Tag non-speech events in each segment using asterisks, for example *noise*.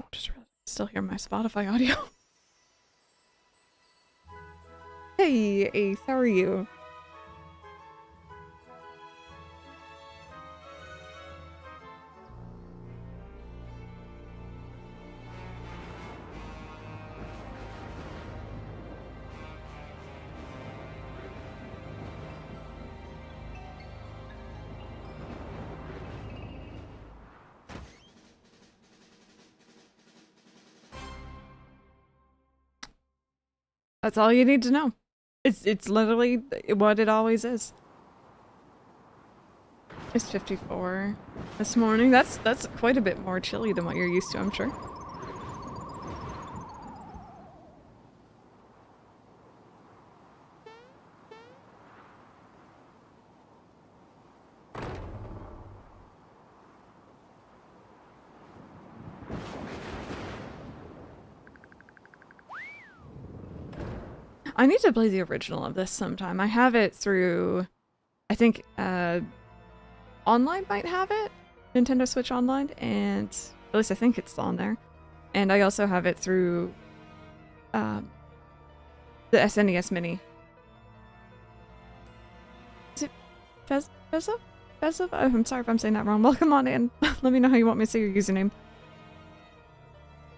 Oh, just still hear my Spotify audio. *laughs* hey, Ace, how are you? That's all you need to know. It's it's literally what it always is. It's 54 this morning. That's that's quite a bit more chilly than what you're used to, I'm sure. I need to play the original of this sometime. I have it through, I think, uh, online might have it, Nintendo Switch Online, and at least I think it's on there. And I also have it through, um, the SNES Mini. Is it Fez Fezov? Fezov? Oh, I'm sorry if I'm saying that wrong. *laughs* Welcome on in. *laughs* Let me know how you want me to say your username.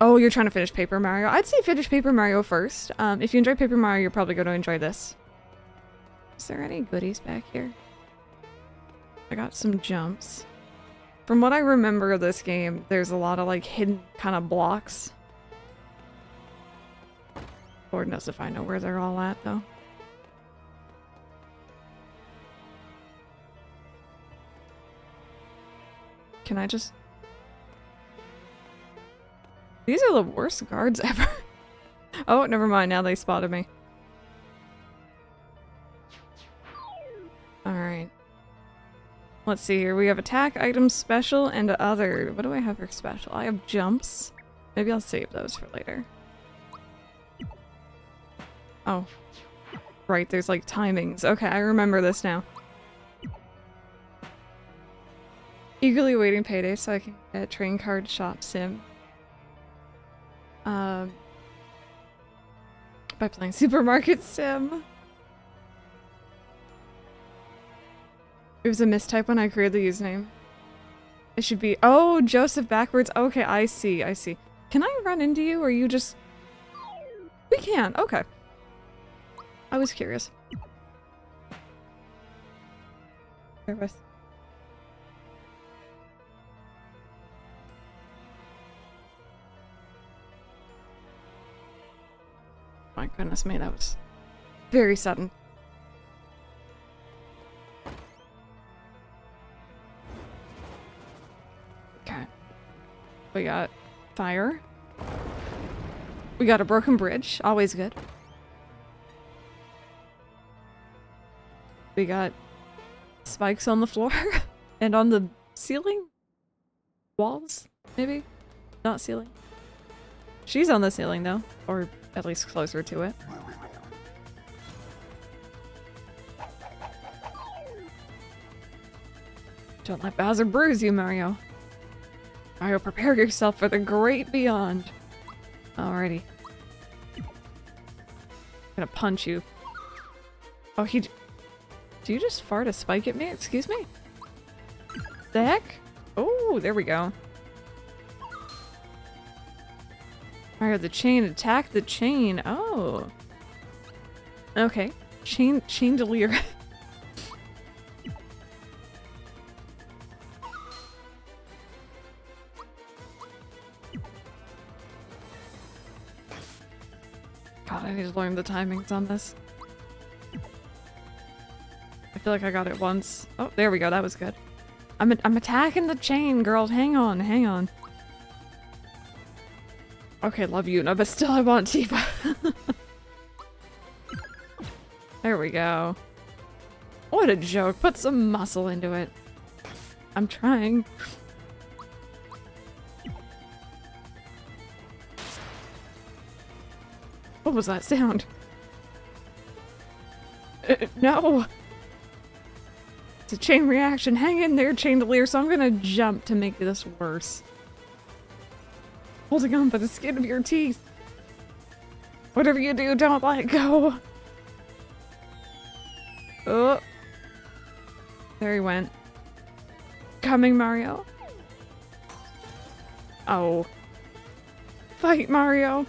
Oh, you're trying to finish Paper Mario. I'd say finish Paper Mario first. Um, if you enjoy Paper Mario, you're probably going to enjoy this. Is there any goodies back here? I got some jumps. From what I remember of this game, there's a lot of like hidden kind of blocks. Lord knows if I know where they're all at though. Can I just these are the worst guards *laughs* ever. oh, never mind. Now they spotted me. Alright. Let's see here. We have attack, items, special, and other. What do I have for special? I have jumps. Maybe I'll save those for later. Oh. Right, there's like timings. Okay, I remember this now. Eagerly waiting payday so I can get a train card shop sim. Um, by playing *laughs* Supermarket Sim. It was a mistype when I created the username. It should be- Oh, Joseph backwards. Okay, I see, I see. Can I run into you, or you just- We can, okay. I was curious. There My goodness me, that was very sudden. Okay. We got fire. We got a broken bridge, always good. We got spikes on the floor *laughs* and on the ceiling? Walls, maybe? Not ceiling. She's on the ceiling though, or at least closer to it. Don't let Bowser bruise you, Mario. Mario, prepare yourself for the great beyond. Alrighty. I'm gonna punch you. Oh, he... Do you just fart a spike at me? Excuse me? The heck? Oh, there we go. Fire the chain, attack the chain. Oh. Okay. Chain chandelier. *laughs* God, I need to learn the timings on this. I feel like I got it once. Oh, there we go. That was good. I'm, I'm attacking the chain, girls. Hang on, hang on. Okay, love you, no, but still I want Tifa. *laughs* there we go. What a joke. Put some muscle into it. I'm trying. What was that sound? Uh, no! It's a chain reaction. Hang in there, Chandelier, so I'm gonna jump to make this worse. Holding on by the skin of your teeth. Whatever you do, don't let go. Oh. There he went. Coming, Mario. Oh. Fight, Mario.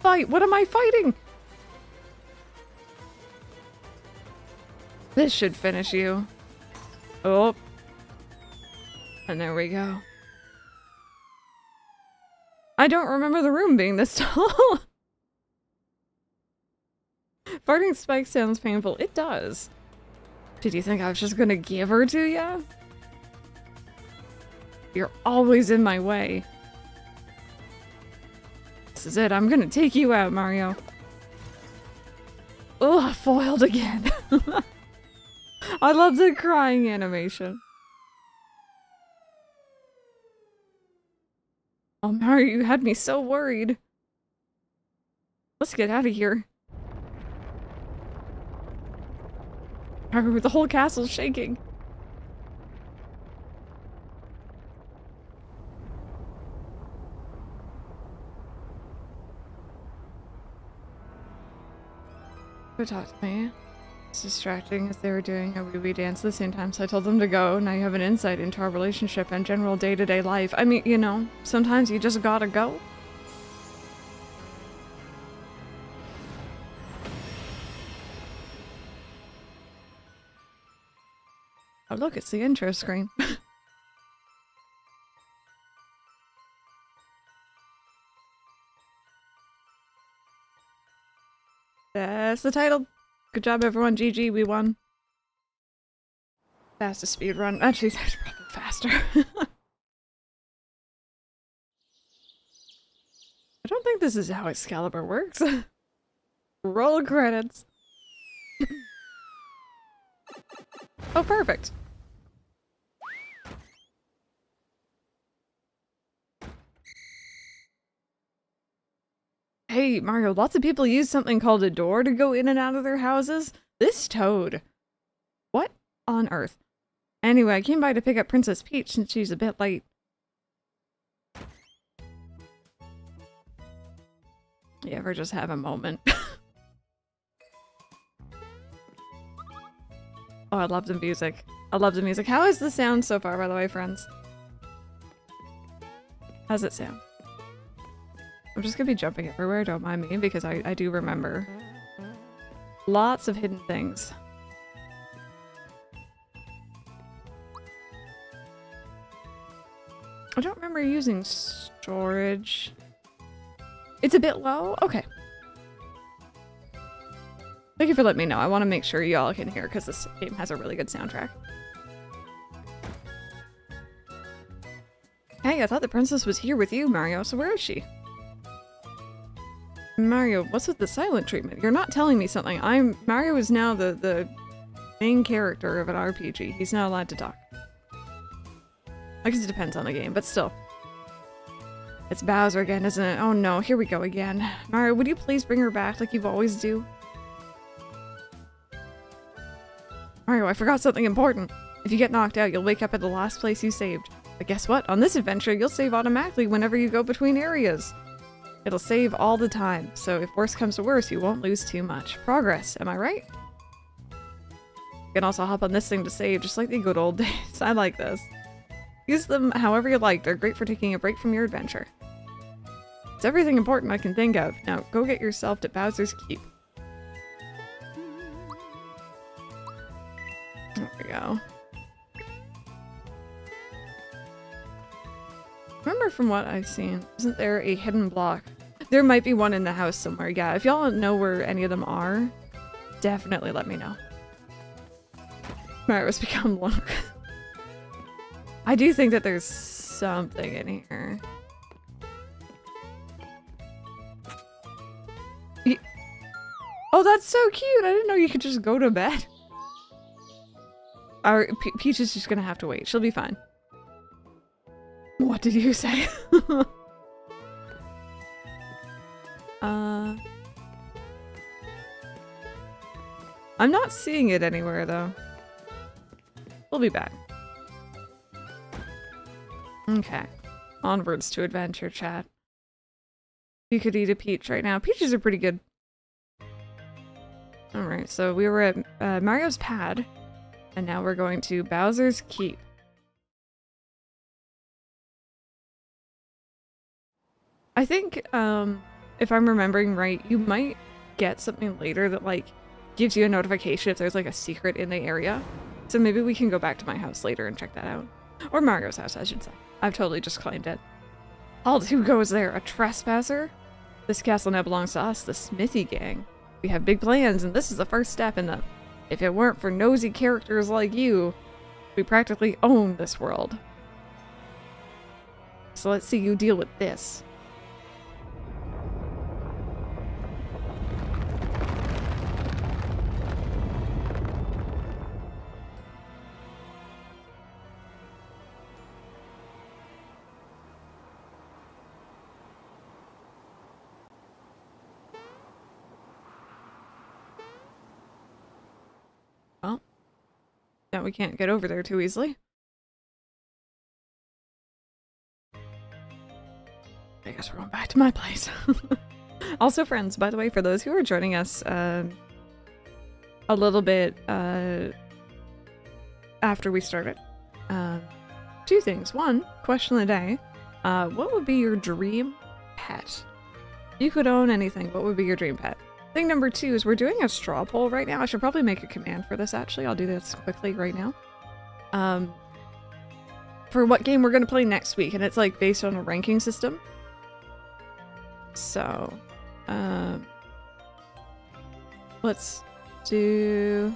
Fight. What am I fighting? This should finish you. Oh. And there we go. I don't remember the room being this *laughs* tall. Farting spike sounds painful. It does. Did you think I was just gonna give her to you? You're always in my way. This is it. I'm gonna take you out, Mario. Ugh, foiled again. *laughs* I love the crying animation. Oh, Mario, you had me so worried. Let's get out of here. The whole castle's shaking. To me? It's distracting as they were doing a wee wee dance at the same time, so I told them to go. Now you have an insight into our relationship and general day to day life. I mean, you know, sometimes you just gotta go. Oh, look, it's the intro screen. *laughs* That's the title. Good job, everyone. GG, we won. Fastest speed run. Actually, *laughs* there's probably faster. *laughs* I don't think this is how Excalibur works. *laughs* Roll credits. oh, perfect. Hey, Mario, lots of people use something called a door to go in and out of their houses. This toad. What on earth? Anyway, I came by to pick up Princess Peach since she's a bit late. You ever just have a moment? *laughs* oh, I love the music. I love the music. How is the sound so far, by the way, friends? How's it sound? I'm just gonna be jumping everywhere, don't mind me, because I, I do remember. Lots of hidden things. I don't remember using storage. It's a bit low? Okay. Thank you for letting me know. I want to make sure y'all can hear because this game has a really good soundtrack. Hey, I thought the princess was here with you, Mario, so where is she? Mario, what's with the silent treatment? You're not telling me something. I'm- Mario is now the, the main character of an RPG. He's not allowed to talk. I guess it depends on the game, but still. It's Bowser again, isn't it? Oh no, here we go again. Mario, would you please bring her back like you always do? Mario, I forgot something important. If you get knocked out, you'll wake up at the last place you saved. But guess what? On this adventure, you'll save automatically whenever you go between areas. It'll save all the time, so if worse comes to worse, you won't lose too much. Progress, am I right? You can also hop on this thing to save, just like the good old *laughs* days. I like this. Use them however you like, they're great for taking a break from your adventure. It's everything important I can think of. Now, go get yourself to Bowser's Keep. There we go. Remember from what I've seen, isn't there a hidden block? There might be one in the house somewhere, yeah. If y'all know where any of them are, definitely let me know. Mario's become one. I do think that there's something in here. oh, that's so cute! I didn't know you could just go to bed. Our Pe Peach is just gonna have to wait. She'll be fine. What did you say? *laughs* uh... I'm not seeing it anywhere, though. We'll be back. Okay. Onwards to adventure chat. You could eat a peach right now. Peaches are pretty good. Alright, so we were at uh, Mario's pad, and now we're going to Bowser's Keep. I think, um, if I'm remembering right, you might get something later that, like, gives you a notification if there's, like, a secret in the area. So maybe we can go back to my house later and check that out. Or Mario's house, I should say. I've totally just claimed it. Halt, who goes there? A trespasser? This castle now belongs to us, the Smithy Gang. We have big plans, and this is the first step in them. If it weren't for nosy characters like you, we practically own this world. So let's see you deal with this. Now we can't get over there too easily. I guess we're going back to my place. *laughs* also, friends, by the way, for those who are joining us uh, a little bit uh, after we started, uh, two things. One, question of the day. Uh, what would be your dream pet? You could own anything. What would be your dream pet? Thing number two is we're doing a straw poll right now. I should probably make a command for this, actually. I'll do this quickly right now. Um, for what game we're going to play next week, and it's like based on a ranking system. So, um, let's do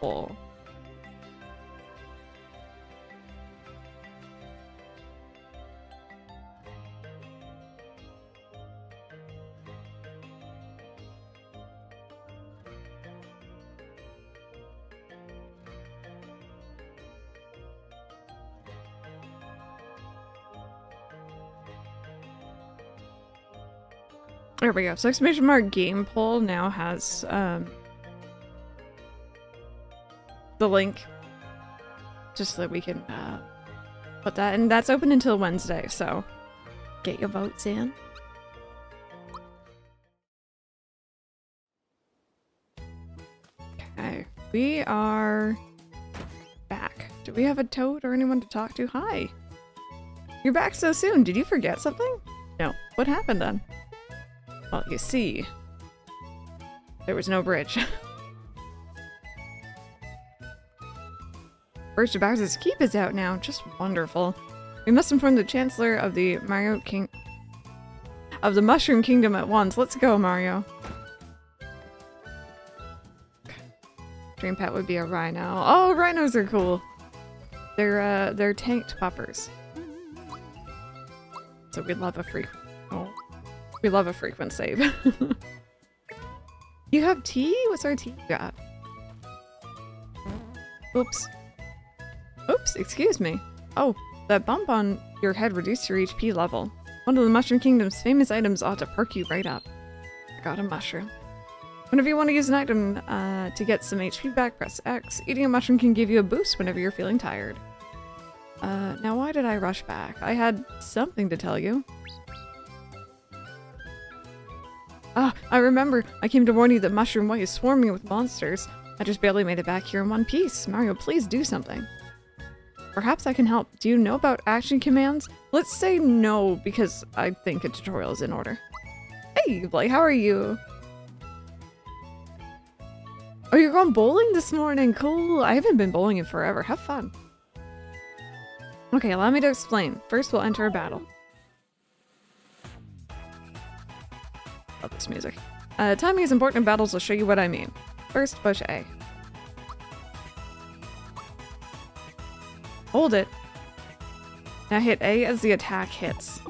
poll. There we go. So exclamation mark game poll now has um, the link just so that we can uh, put that. And that's open until Wednesday, so get your votes in. Okay, we are back. Do we have a toad or anyone to talk to? Hi. You're back so soon. Did you forget something? No. What happened then? Well, you see, there was no bridge. *laughs* Bridge to Bowser's Keep is out now. Just wonderful. We must inform the Chancellor of the Mario King... of the Mushroom Kingdom at once. Let's go, Mario. Dream pet would be a rhino. Oh, rhinos are cool. They're, uh, they're tanked poppers. So we'd love a free... Oh. We love a frequent save. *laughs* you have tea? What's our tea got? Oops. Oops, excuse me. Oh, that bump on your head reduced your HP level. One of the Mushroom Kingdom's famous items ought to perk you right up. I got a mushroom. Whenever you want to use an item uh, to get some HP back, press X. Eating a mushroom can give you a boost whenever you're feeling tired. Uh, now why did I rush back? I had something to tell you. I remember. I came to warn you that Mushroom Way is swarming with monsters. I just barely made it back here in one piece. Mario, please do something. Perhaps I can help. Do you know about action commands? Let's say no, because I think a tutorial is in order. Hey, Blake, how are you? Oh, you're going bowling this morning? Cool. I haven't been bowling in forever. Have fun. Okay, allow me to explain. First, we'll enter a battle. Music. Uh, timing is important in battles. I'll show you what I mean. First, push A. Hold it. Now hit A as the attack hits.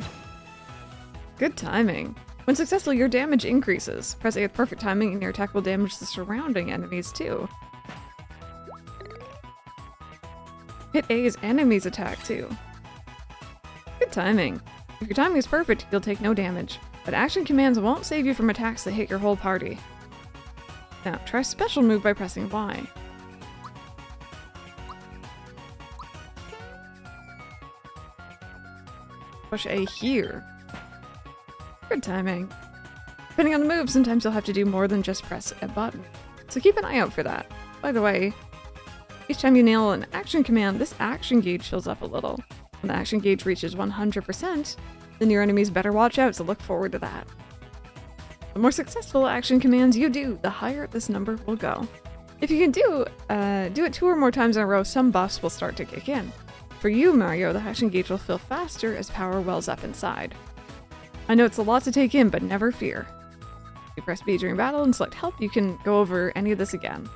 Good timing. When successful, your damage increases. Press A with perfect timing and your attack will damage the surrounding enemies too. Hit A as enemies attack too. Good timing. If your timing is perfect, you'll take no damage. But action commands won't save you from attacks that hit your whole party. Now, try special move by pressing Y. Push A here. Good timing. Depending on the move, sometimes you'll have to do more than just press a button. So keep an eye out for that. By the way, each time you nail an action command, this action gauge fills up a little. When the action gauge reaches 100%, then your enemies better watch out, so look forward to that. The more successful action commands you do, the higher this number will go. If you can do uh, do it two or more times in a row, some buffs will start to kick in. For you, Mario, the action gauge will fill faster as power wells up inside. I know it's a lot to take in, but never fear. If you press B during battle and select help, you can go over any of this again.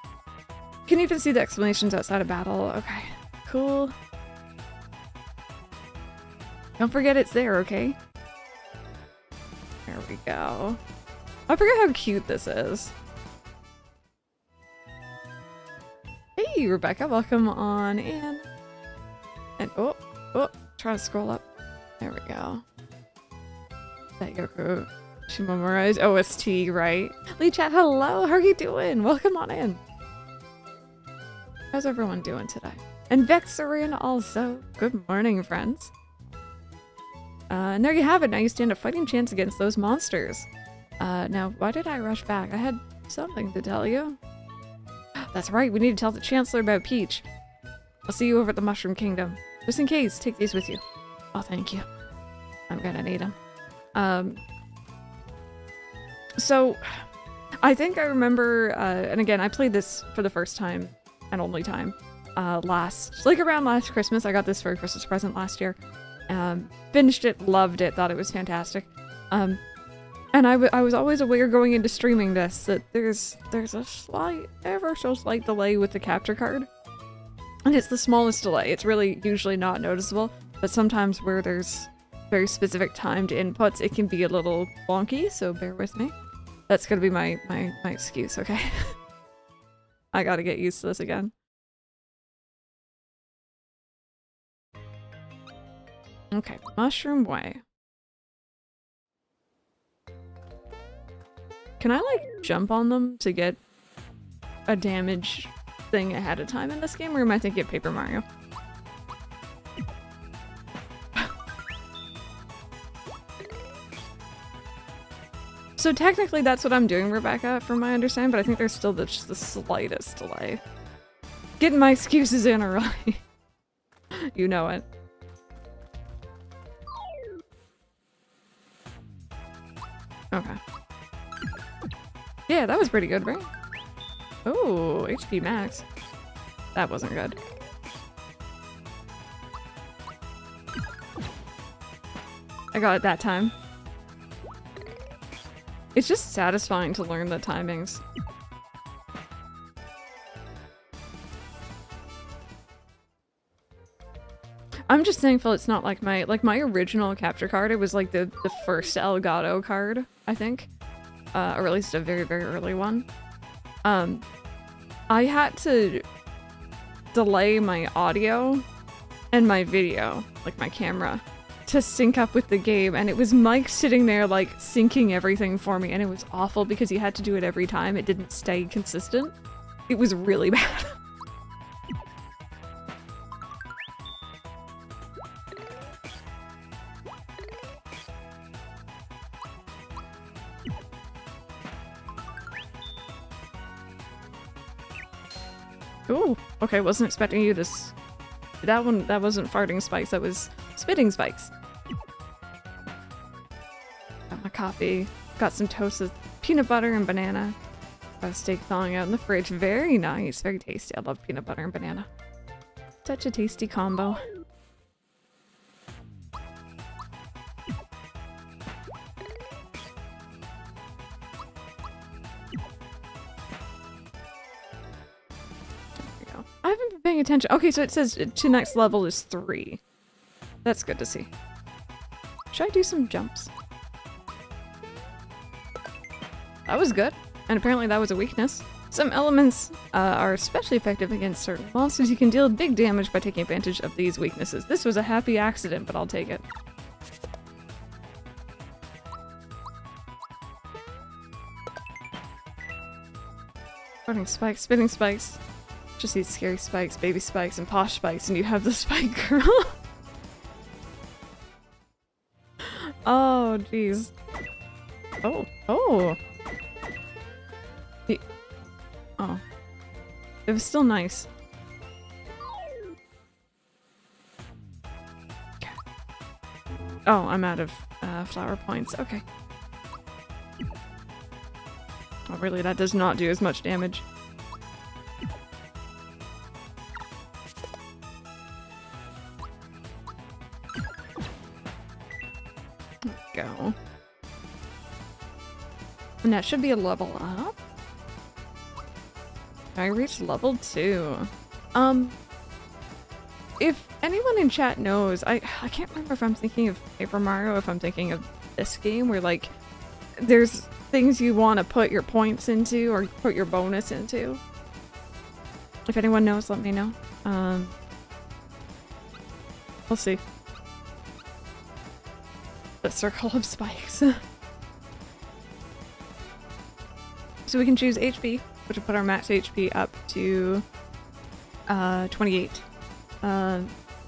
You can even see the explanations outside of battle. Okay, cool. Don't forget it's there, okay? There we go. I forget how cute this is. Hey, Rebecca, welcome on in. And oh, oh, try to scroll up. There we go. That Yoko Shimomura's OST, right? Lee chat, hello, how are you doing? Welcome on in. How's everyone doing today? And Vexarian also. Good morning, friends. Uh, and there you have it. Now you stand a fighting chance against those monsters. Uh, now, why did I rush back? I had something to tell you. *gasps* That's right, we need to tell the Chancellor about Peach. I'll see you over at the Mushroom Kingdom. Just in case, take these with you. Oh, thank you. I'm gonna need them. Um, so, I think I remember, uh, and again, I played this for the first time and only time uh, last, like around last Christmas. I got this for a Christmas present last year. Um, finished it, loved it, thought it was fantastic. Um, and I, I was always aware going into streaming this that there's there's a slight, ever so slight delay with the capture card. And it's the smallest delay. It's really usually not noticeable, but sometimes where there's very specific timed inputs, it can be a little wonky, so bear with me. That's gonna be my, my, my excuse, okay? *laughs* I gotta get used to this again. Okay, Mushroom Way. Can I, like, jump on them to get a damage thing ahead of time in this game, or am I thinking of Paper Mario? *laughs* so technically that's what I'm doing, Rebecca, from my understanding, but I think there's still the, just the slightest delay. Getting my excuses in *laughs* early. you know it. Okay. Yeah, that was pretty good, right? Oh, HP max. That wasn't good. I got it that time. It's just satisfying to learn the timings. I'm just thankful it's not like my like my original capture card. It was like the the first Elgato card, I think, uh, or at least a very very early one. Um, I had to delay my audio and my video, like my camera, to sync up with the game, and it was Mike sitting there like syncing everything for me, and it was awful because he had to do it every time. It didn't stay consistent. It was really *laughs* bad. Ooh, okay, I wasn't expecting you to That one, that wasn't farting spikes, that was spitting spikes. Got my coffee, got some toast with peanut butter and banana. Got a steak thawing out in the fridge. Very nice, very tasty. I love peanut butter and banana. Such a tasty combo. Paying attention. Okay, so it says to next level is three. That's good to see. Should I do some jumps? That was good. And apparently that was a weakness. Some elements uh, are especially effective against certain monsters. You can deal big damage by taking advantage of these weaknesses. This was a happy accident, but I'll take it. Spinning spikes, spinning spikes. Just these scary spikes, baby spikes, and posh spikes, and you have the *laughs* spike girl. Oh, jeez. Oh, oh. The oh. It was still nice. Oh, I'm out of uh, flower points. Okay. Oh, really? That does not do as much damage. And that should be a level up. I reached level two. Um, if anyone in chat knows, I I can't remember if I'm thinking of Paper Mario, if I'm thinking of this game where like there's things you want to put your points into or put your bonus into. If anyone knows, let me know. Um, we'll see. The circle of spikes. *laughs* so we can choose HP, which will put our max HP up to uh, 28. Uh,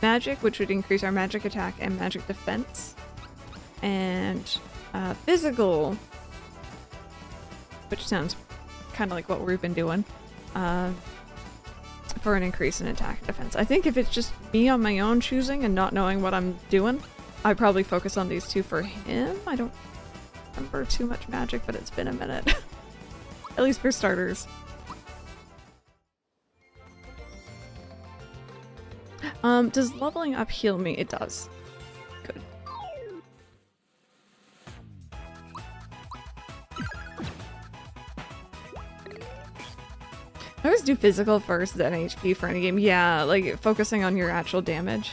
magic, which would increase our magic attack and magic defense. And uh, physical, which sounds kind of like what we've been doing, uh, for an increase in attack and defense. I think if it's just me on my own choosing and not knowing what I'm doing, I probably focus on these two for him. I don't remember too much magic, but it's been a minute. *laughs* At least for starters. Um, does leveling up heal me? It does. Good. I always do physical first, then HP for any game. Yeah, like focusing on your actual damage.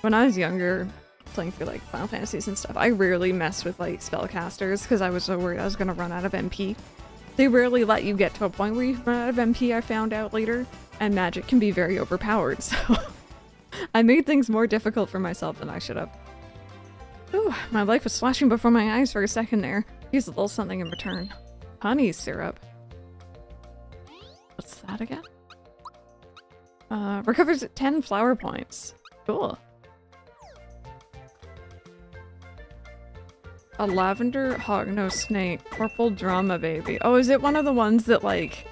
When I was younger, playing through like Final Fantasies and stuff, I rarely messed with like spellcasters because I was so worried I was gonna run out of MP. They rarely let you get to a point where you run out of MP, I found out later, and magic can be very overpowered, *laughs* so I made things more difficult for myself than I should have. Ooh, my life was flashing before my eyes for a second there. Use a little something in return. Honey syrup. What's that again? Uh, recovers 10 flower points. Cool. A lavender hognose snake. Purple drama baby. Oh, is it one of the ones that like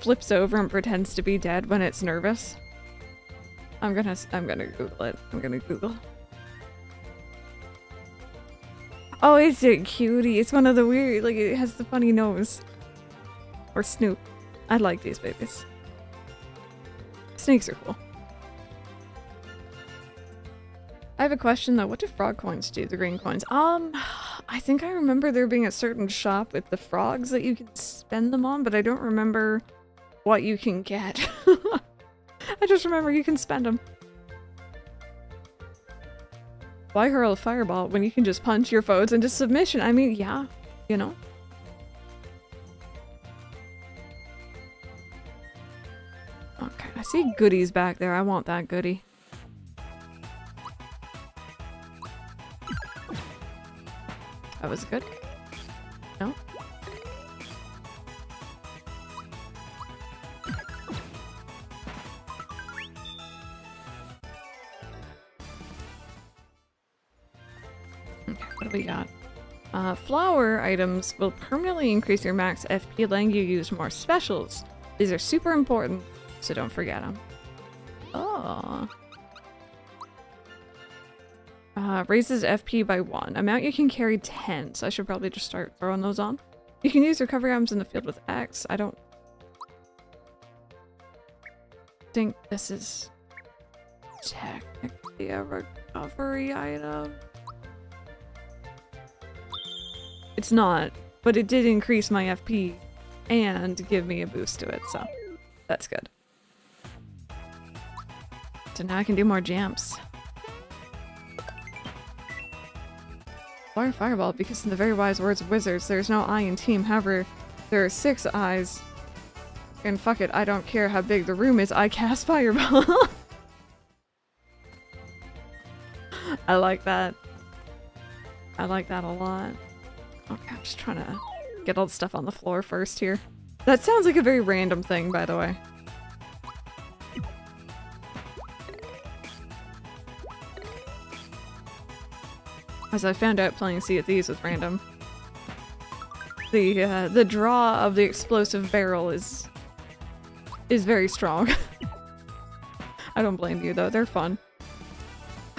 flips over and pretends to be dead when it's nervous? I'm gonna I'm gonna Google it. I'm gonna Google. Oh, it's a cutie. It's one of the weird like it has the funny nose. Or Snoop. I like these babies. Snakes are cool. I have a question though. What do frog coins do? The green coins? Um, I think I remember there being a certain shop with the frogs that you can spend them on, but I don't remember what you can get. *laughs* I just remember you can spend them. Why hurl a fireball when you can just punch your foes into submission? I mean, yeah, you know. Okay, I see goodies back there. I want that goodie. That was good. No? Okay, what do we got? Uh, flower items will permanently increase your max FP letting you use more specials. These are super important, so don't forget them. Uh, raises FP by 1. Amount you can carry 10, so I should probably just start throwing those on. You can use recovery items in the field with X. I don't think this is technically a recovery item. It's not, but it did increase my FP and give me a boost to it, so that's good. So now I can do more jumps. Why Fireball? Because in the very wise words of wizards, there's no I in team. However, there are six eyes. And fuck it, I don't care how big the room is, I cast Fireball. *laughs* I like that. I like that a lot. Okay, I'm just trying to get all the stuff on the floor first here. That sounds like a very random thing, by the way. As I found out playing Sea of Thieves with random. The, uh, the draw of the explosive barrel is... is very strong. *laughs* I don't blame you though, they're fun.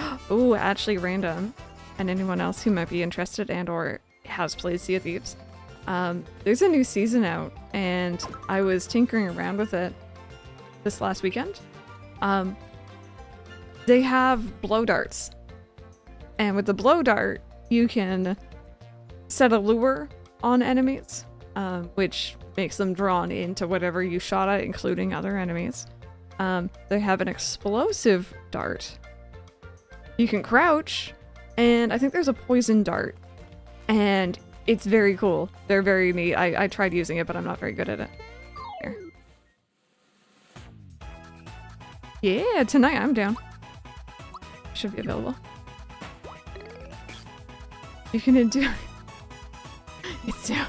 *gasps* oh, actually random. And anyone else who might be interested and or has played Sea of Thieves. Um, there's a new season out, and I was tinkering around with it this last weekend. Um, they have blow darts. And with the blow dart, you can set a lure on enemies, um, which makes them drawn into whatever you shot at, including other enemies. Um, they have an explosive dart. You can crouch, and I think there's a poison dart. And it's very cool. They're very neat. I, I tried using it, but I'm not very good at it. Yeah, tonight I'm down. Should be available. You can do it. it's down.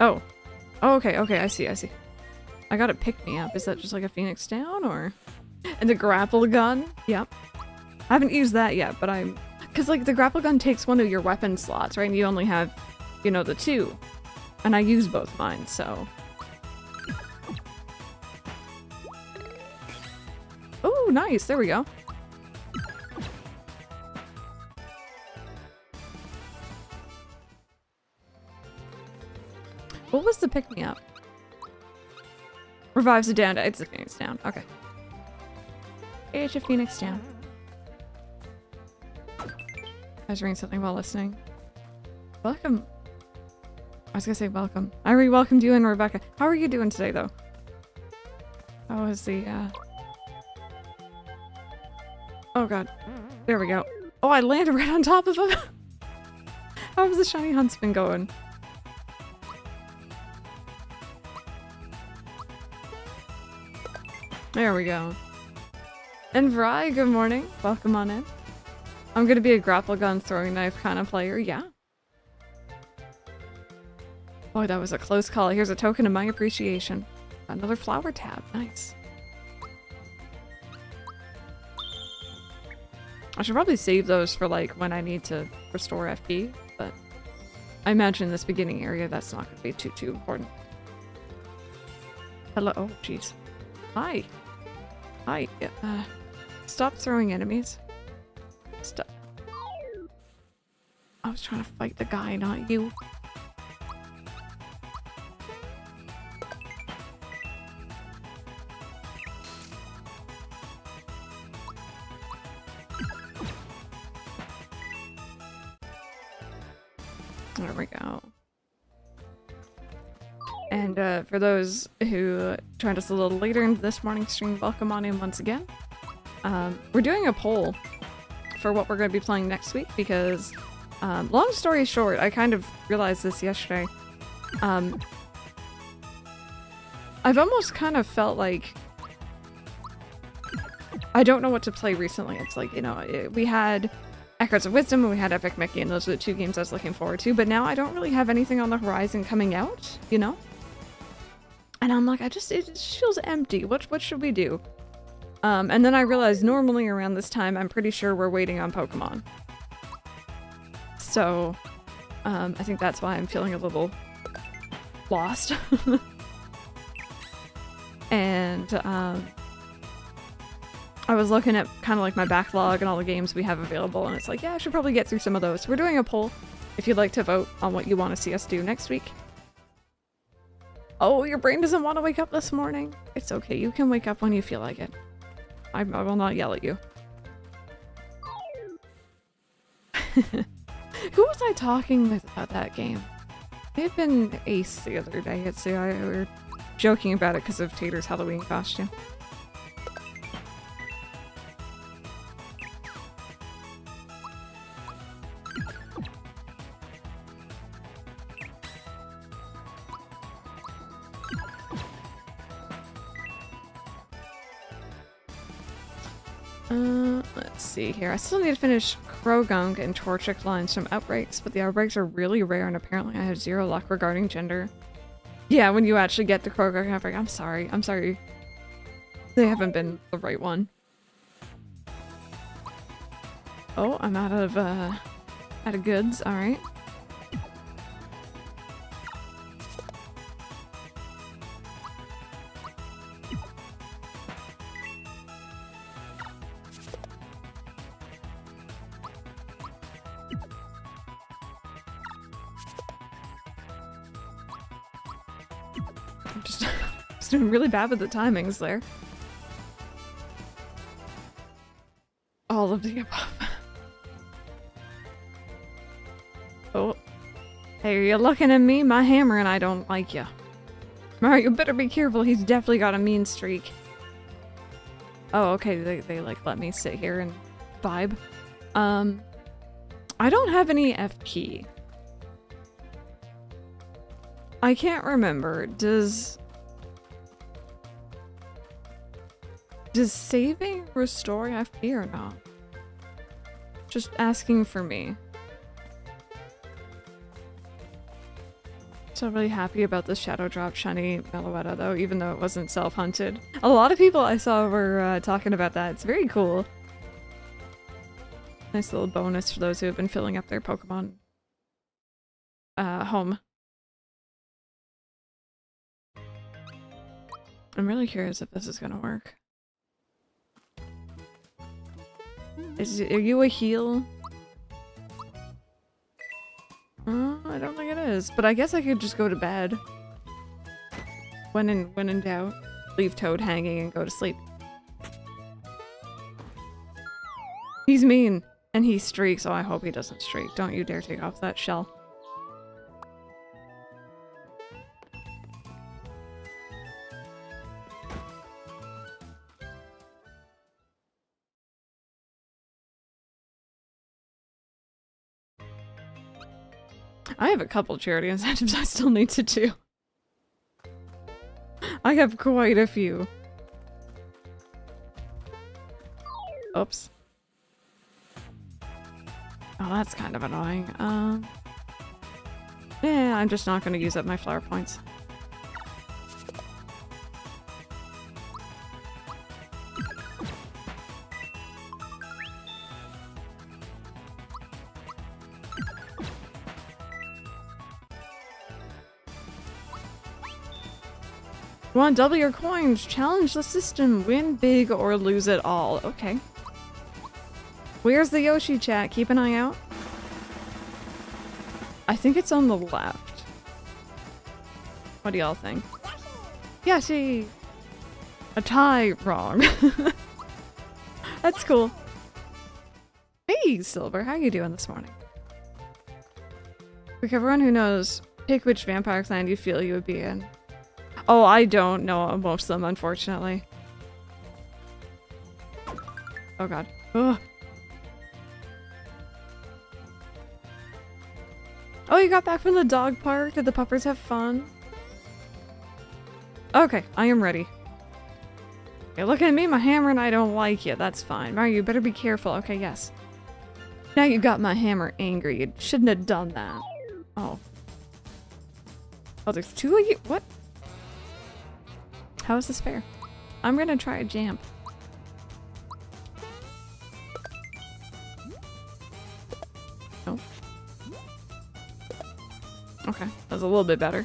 Oh. Oh, okay, okay, I see, I see. I got it pick me up. Is that just like a phoenix down or? And the grapple gun? Yep. I haven't used that yet, but I'm... Because like the grapple gun takes one of your weapon slots, right? And you only have, you know, the two. And I use both mine, so... Oh, nice. There we go. What was the pick-me-up? Revives it down it's a phoenix down. Okay. It's a phoenix down. I was reading something while listening. Welcome. I was gonna say welcome. I re-welcomed you and Rebecca. How are you doing today, though? How was the, uh... Oh god. There we go. Oh, I landed right on top of him! *laughs* How's the shiny huntsman going? There we go. And Vry, good morning. Welcome on in. I'm gonna be a grapple gun throwing knife kind of player, yeah. Boy, that was a close call. Here's a token of my appreciation. Another flower tab, nice. I should probably save those for like when I need to restore FP, but I imagine in this beginning area that's not gonna be too, too important. Hello, oh jeez. Hi. Hi. Uh, stop throwing enemies. Stop. I was trying to fight the guy, not you. For those who joined us a little later into this morning's stream, welcome on in once again. Um, we're doing a poll for what we're going to be playing next week because, um, long story short, I kind of realized this yesterday. Um, I've almost kind of felt like I don't know what to play recently. It's like, you know, it, we had Echoes of Wisdom and we had Epic Mickey, and those are the two games I was looking forward to, but now I don't really have anything on the horizon coming out, you know? And I'm like, I just, it feels empty. What, what should we do? Um, and then I realized normally around this time, I'm pretty sure we're waiting on Pokemon. So, um, I think that's why I'm feeling a little lost. *laughs* and, um, I was looking at kind of like my backlog and all the games we have available, and it's like, yeah, I should probably get through some of those. we're doing a poll if you'd like to vote on what you want to see us do next week. Oh, your brain doesn't want to wake up this morning? It's okay, you can wake up when you feel like it. I, I will not yell at you. *laughs* Who was I talking with about that game? It had been Ace the other day. It's, uh, we were joking about it because of Tater's Halloween costume. Uh, let's see here. I still need to finish Croagunk and Torchic lines from Outbreaks, but the Outbreaks are really rare and apparently I have zero luck regarding gender. Yeah, when you actually get the choreograph, I'm sorry, I'm sorry. They haven't been the right one. Oh, I'm out of, uh, out of goods, alright. I'm just, *laughs* just doing really bad with the timings there. All of the above. *laughs* oh. Hey, are you looking at me? My hammer and I don't like you. Mario, you better be careful. He's definitely got a mean streak. Oh, okay. They, they like let me sit here and vibe. Um, I don't have any FP. I can't remember. Does... Does saving restore FP or not? Just asking for me. So really happy about the Shadow Drop Shiny Meloetta though, even though it wasn't self-hunted. A lot of people I saw were uh, talking about that. It's very cool. Nice little bonus for those who have been filling up their Pokemon uh, home. I'm really curious if this is gonna work. Is are you a heal? Uh, I don't think it is, but I guess I could just go to bed. When in when in doubt, leave Toad hanging and go to sleep. He's mean, and he streaks. Oh, I hope he doesn't streak. Don't you dare take off that shell. I have a couple charity incentives I still need to do. I have quite a few. Oops. Oh, that's kind of annoying. Um, yeah, I'm just not going to use up my flower points. Want double your coins? Challenge the system. Win big or lose it all. Okay. Where's the Yoshi chat? Keep an eye out. I think it's on the left. What do y'all think? Yoshi! A tie wrong. *laughs* That's cool. Hey, Silver. How you doing this morning? Quick, everyone who knows, pick which vampire clan you feel you would be in. Oh, I don't know most of them, unfortunately. Oh god. Ugh. Oh, you got back from the dog park? Did the puppers have fun? Okay, I am ready. You're looking at me, my hammer, and I don't like you. That's fine. Mario, you better be careful. Okay, yes. Now you got my hammer angry. You shouldn't have done that. Oh. Oh, there's two of you? What? How is this fair? I'm gonna try a jump. Oh. Okay, that was a little bit better.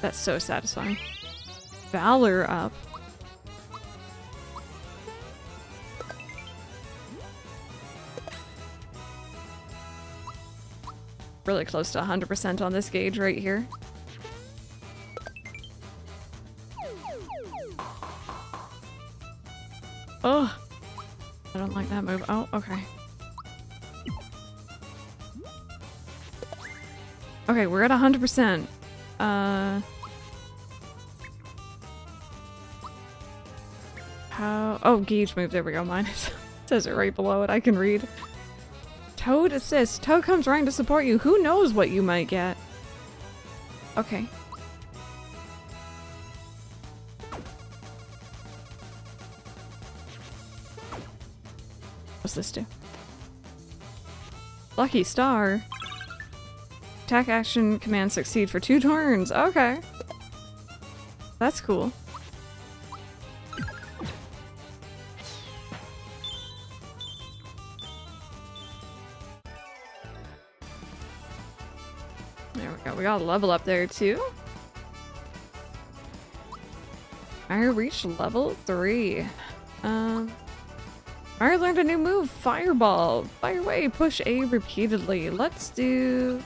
That's so satisfying. Valor up. Really close to 100% on this gauge right here. Oh, I don't like that move. Oh, okay. Okay, we're at 100%. Uh... How... Oh, gauge move. There we go. Mine *laughs* says it right below it. I can read. Toad assist. Toad comes running to support you. Who knows what you might get? Okay. What's this do? Lucky star. Attack action command succeed for two turns. Okay. That's cool. Got a level up there too. I reached level three. Um, I learned a new move, Fireball. Fire away, push A repeatedly. Let's do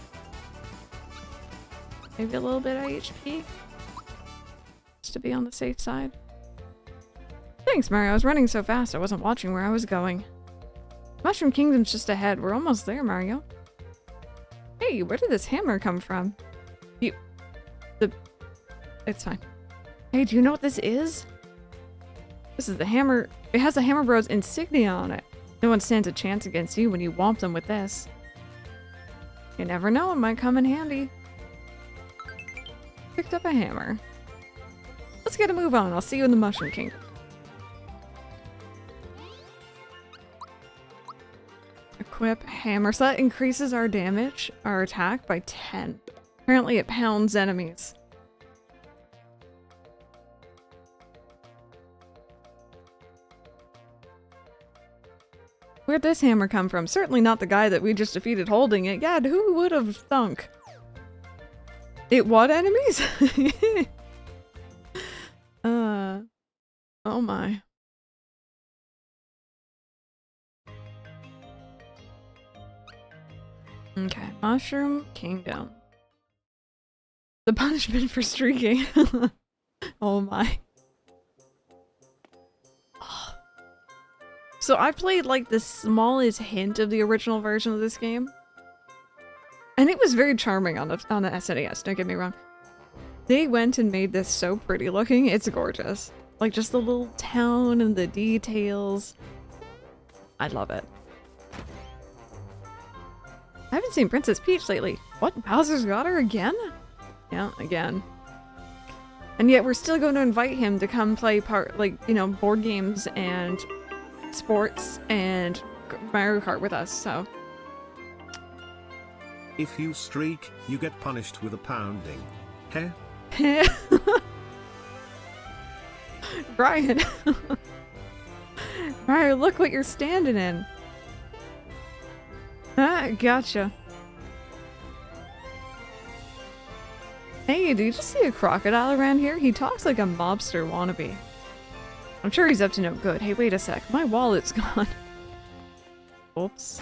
maybe a little bit of HP, just to be on the safe side. Thanks, Mario. I was running so fast I wasn't watching where I was going. Mushroom Kingdom's just ahead. We're almost there, Mario. Hey, where did this hammer come from? It's fine. Hey, do you know what this is? This is the hammer. It has the Hammer Bros insignia on it. No one stands a chance against you when you womp them with this. You never know, it might come in handy. Picked up a hammer. Let's get a move on. I'll see you in the Mushroom Kingdom. Equip hammer. That increases our damage, our attack by 10. Apparently it pounds enemies. Where'd this hammer come from? Certainly not the guy that we just defeated holding it. Gad, who would have thunk? It what enemies? *laughs* uh, oh my. Okay, Mushroom Kingdom. The punishment for streaking. *laughs* oh my. So I played like the smallest hint of the original version of this game. And it was very charming on the, on the SNES, don't get me wrong. They went and made this so pretty looking, it's gorgeous. Like just the little town and the details. I love it. I haven't seen Princess Peach lately. What? Bowser's got her again? Yeah, again. And yet we're still going to invite him to come play part, like, you know, board games and sports and Mario Kart with us, so. If you streak, you get punished with a pounding. Heh? *laughs* Brian. *laughs* Brian, look what you're standing in. Ah, gotcha. Hey, do you just see a crocodile around here? He talks like a mobster wannabe. I'm sure he's up to no good. Hey, wait a sec. My wallet's *laughs* gone. Oops.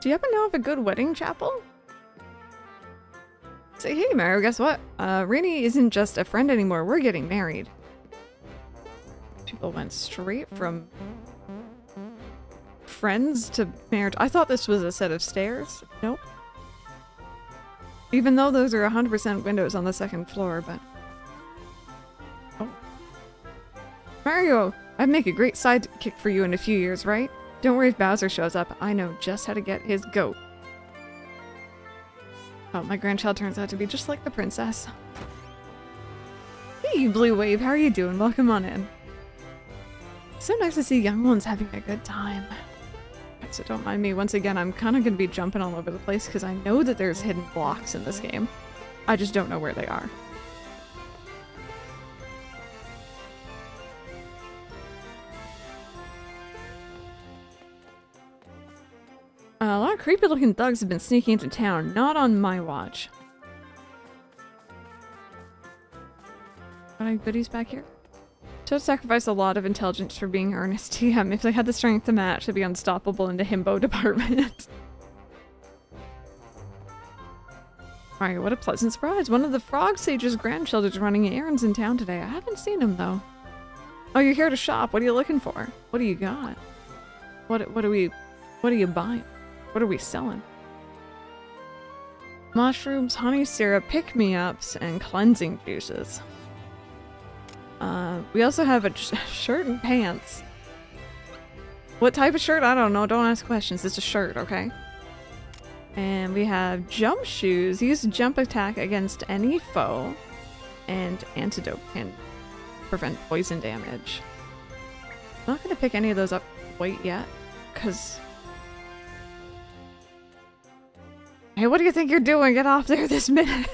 Do you happen to know of a good wedding chapel? Say, hey Mario, guess what? Uh, Raini isn't just a friend anymore. We're getting married. People went straight from friends to marriage. I thought this was a set of stairs. Nope. Even though those are 100% windows on the second floor, but... Mario, I'd make a great sidekick for you in a few years, right? Don't worry if Bowser shows up. I know just how to get his goat. Oh, my grandchild turns out to be just like the princess. Hey, Blue Wave, how are you doing? Welcome on in. So nice to see young ones having a good time. So don't mind me. Once again, I'm kind of going to be jumping all over the place because I know that there's hidden blocks in this game. I just don't know where they are. Uh, a lot of creepy looking thugs have been sneaking into town, not on my watch. Got any goodies back here? Toad sacrificed a lot of intelligence for being earnest. to him. if they had the strength to match, they'd be unstoppable in the himbo *laughs* department. Alright, what a pleasant surprise. One of the Frog Sage's grandchildren is running errands in town today. I haven't seen him, though. Oh, you're here to shop. What are you looking for? What do you got? What, what are we... What are you buying? What are we selling? Mushrooms, honey syrup, pick-me-ups, and cleansing juices. Uh, we also have a *laughs* shirt and pants. What type of shirt? I don't know. Don't ask questions. It's a shirt, okay? And we have jump shoes. Use jump attack against any foe. And antidote can prevent poison damage. I'm not gonna pick any of those up quite yet, because... Hey, what do you think you're doing? Get off there this minute! *laughs*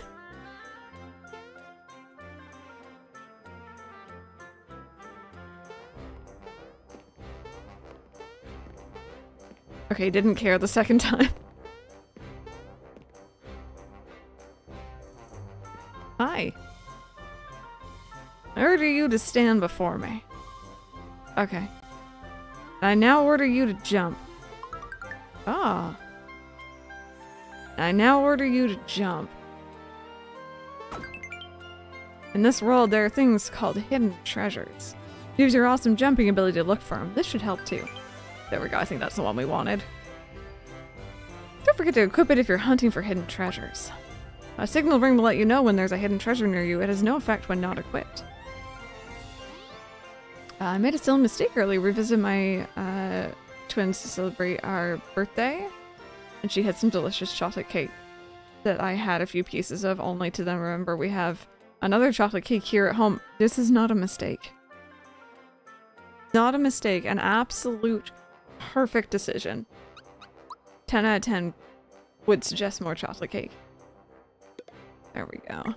okay, didn't care the second time. Hi. I order you to stand before me. Okay. I now order you to jump. Ah. I now order you to jump. In this world, there are things called hidden treasures. Use your awesome jumping ability to look for them. This should help too. There we go, I think that's the one we wanted. Don't forget to equip it if you're hunting for hidden treasures. A signal ring will let you know when there's a hidden treasure near you. It has no effect when not equipped. Uh, I made a silly mistake earlier. We visited my uh, twins to celebrate our birthday, and she had some delicious chocolate cake that I had a few pieces of, only to then remember we have another chocolate cake here at home. This is not a mistake. Not a mistake. An absolute perfect decision. 10 out of 10 would suggest more chocolate cake. There we go.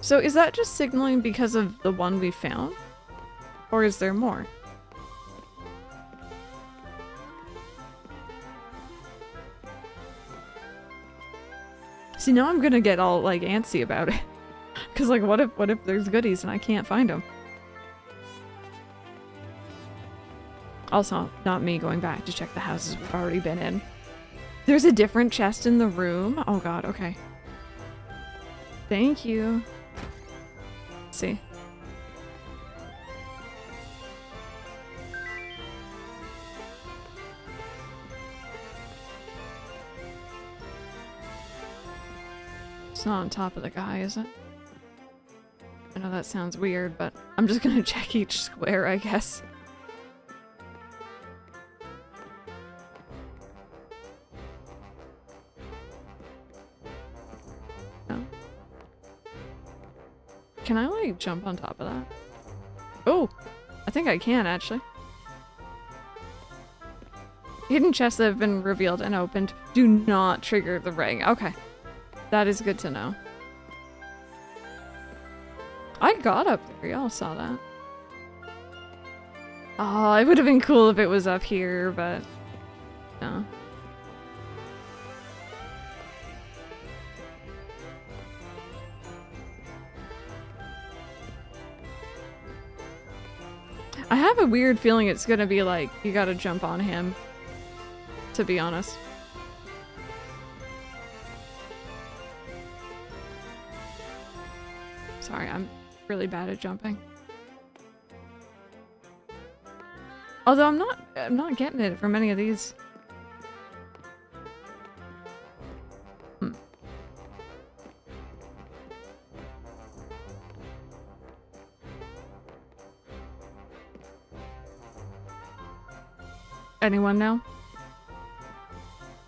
So is that just signaling because of the one we found? Or is there more? See, now I'm gonna get all, like, antsy about it. *laughs* Because, like, what if, what if there's goodies and I can't find them? Also, not me going back to check the houses we've already been in. There's a different chest in the room? Oh god, okay. Thank you. Let's see. It's not on top of the guy, is it? I know that sounds weird, but I'm just gonna *laughs* check each square, I guess. No. Can I, like, jump on top of that? Oh! I think I can, actually. Hidden chests that have been revealed and opened do not trigger the ring. Okay. That is good to know. I got up there. Y'all saw that. Oh, it would have been cool if it was up here, but no. I have a weird feeling it's gonna be like, you gotta jump on him. To be honest. Sorry, I'm really bad at jumping. Although I'm not I'm not getting it from any of these. Hmm. Anyone know?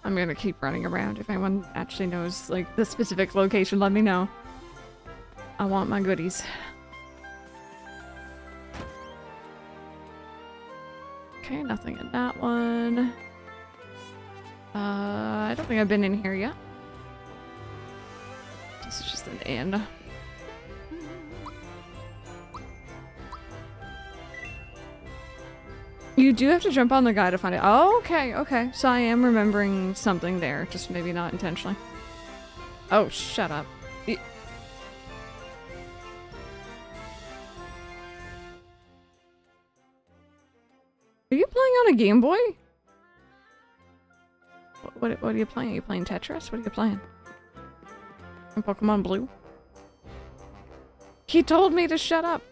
I'm gonna keep running around. If anyone actually knows like the specific location, let me know. I want my goodies. Okay, nothing in that one. Uh, I don't think I've been in here yet. This is just an end. You do have to jump on the guy to find it. Oh, okay, okay. So I am remembering something there, just maybe not intentionally. Oh, shut up. Game Boy? What, what, what are you playing? Are you playing Tetris? What are you playing? In Pokemon Blue? He told me to shut up.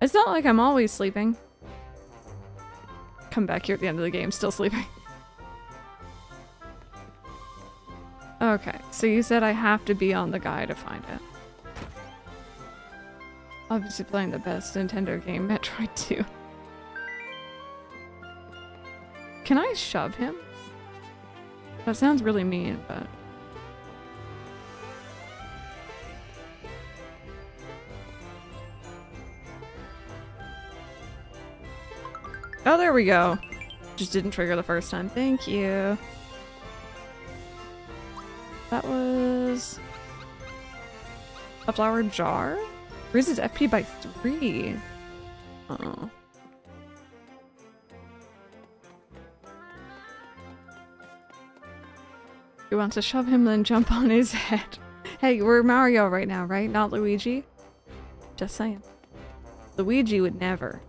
It's not like I'm always sleeping. Come back here at the end of the game, still sleeping. *laughs* Okay, so you said I have to be on the guy to find it obviously playing the best Nintendo game, Metroid 2. Can I shove him? That sounds really mean, but... Oh, there we go. Just didn't trigger the first time. Thank you. That was... A flower jar? Raises FP by three. Oh. You want to shove him, then jump on his *laughs* head. Hey, we're Mario right now, right? Not Luigi? Just saying. Luigi would never.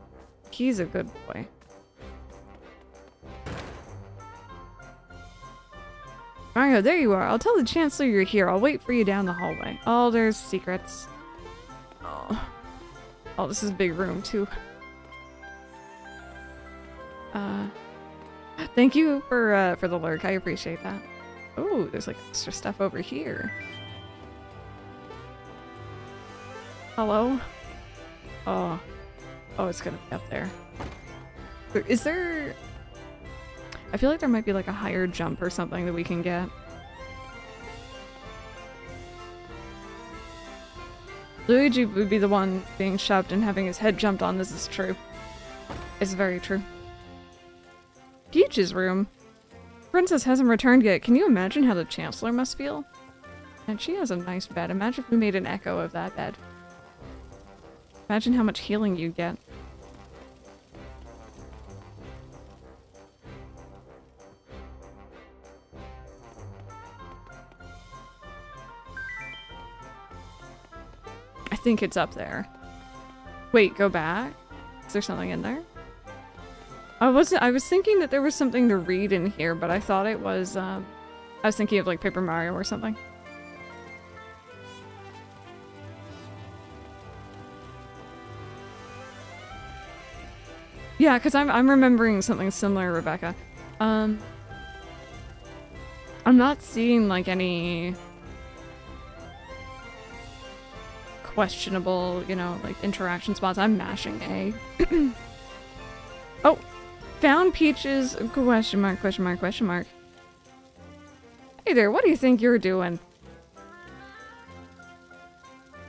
He's a good boy. Mario, there you are. I'll tell the Chancellor you're here. I'll wait for you down the hallway. Oh, there's secrets. Oh. Oh, this is a big room, too. Uh, thank you for, uh, for the lurk. I appreciate that. Oh, there's like extra stuff over here. Hello? Oh. Oh, it's gonna be up there. Is there... I feel like there might be like a higher jump or something that we can get. Luigi would be the one being shoved and having his head jumped on. This is true. It's very true. Peach's room. Princess hasn't returned yet. Can you imagine how the Chancellor must feel? And she has a nice bed. Imagine if we made an echo of that bed. Imagine how much healing you get. Think it's up there. Wait, go back? Is there something in there? I wasn't- I was thinking that there was something to read in here, but I thought it was, um... I was thinking of like Paper Mario or something. Yeah, because I'm, I'm remembering something similar, Rebecca. Um, I'm not seeing like any questionable, you know, like interaction spots. I'm mashing A. *clears throat* oh, found Peaches, question mark, question mark, question mark. Hey there, what do you think you're doing?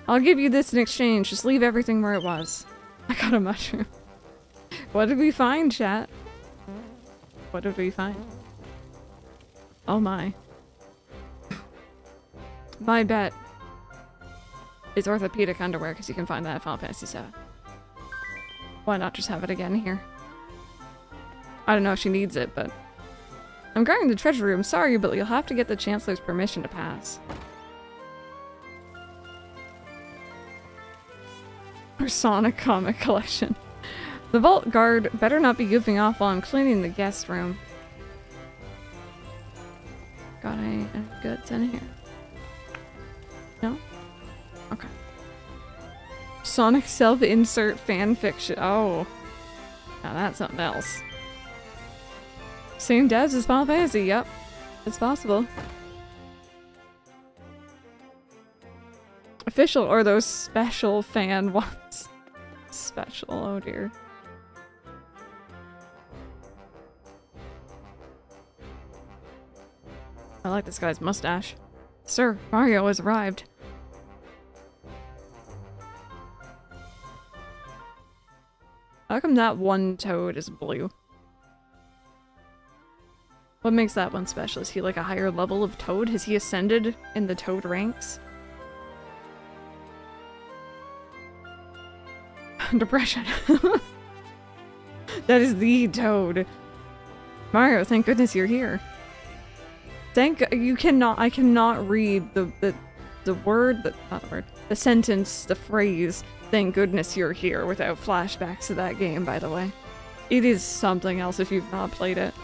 I'll give you this in exchange, just leave everything where it was. *laughs* I got a mushroom. *laughs* What did we find, chat? What did we find? Oh my. *laughs* My bet is orthopedic underwear because you can find that at Final Fantasy VII. Why not just have it again here? I don't know if she needs it, but... I'm guarding the treasure room. Sorry, but you'll have to get the Chancellor's permission to pass. Her Sonic comic collection. The vault guard better not be goofing off while I'm cleaning the guest room. Got any goods in here? Okay. Sonic self-insert fanfiction. Oh. Now that's something else. Same devs as Final Fantasy, yep. It's possible. Official or those special fan *laughs* ones? Special, oh dear. I like this guy's mustache. Sir, Mario has arrived. How come that one toad is blue? What makes that one special? Is he like a higher level of toad? Has he ascended in the toad ranks? *laughs* Depression. *laughs* that is the toad. Mario, thank goodness you're here. Thank you cannot I cannot read the the the word the not the word the sentence the phrase thank goodness you're here without flashbacks to that game by the way. It is something else if you've not played it.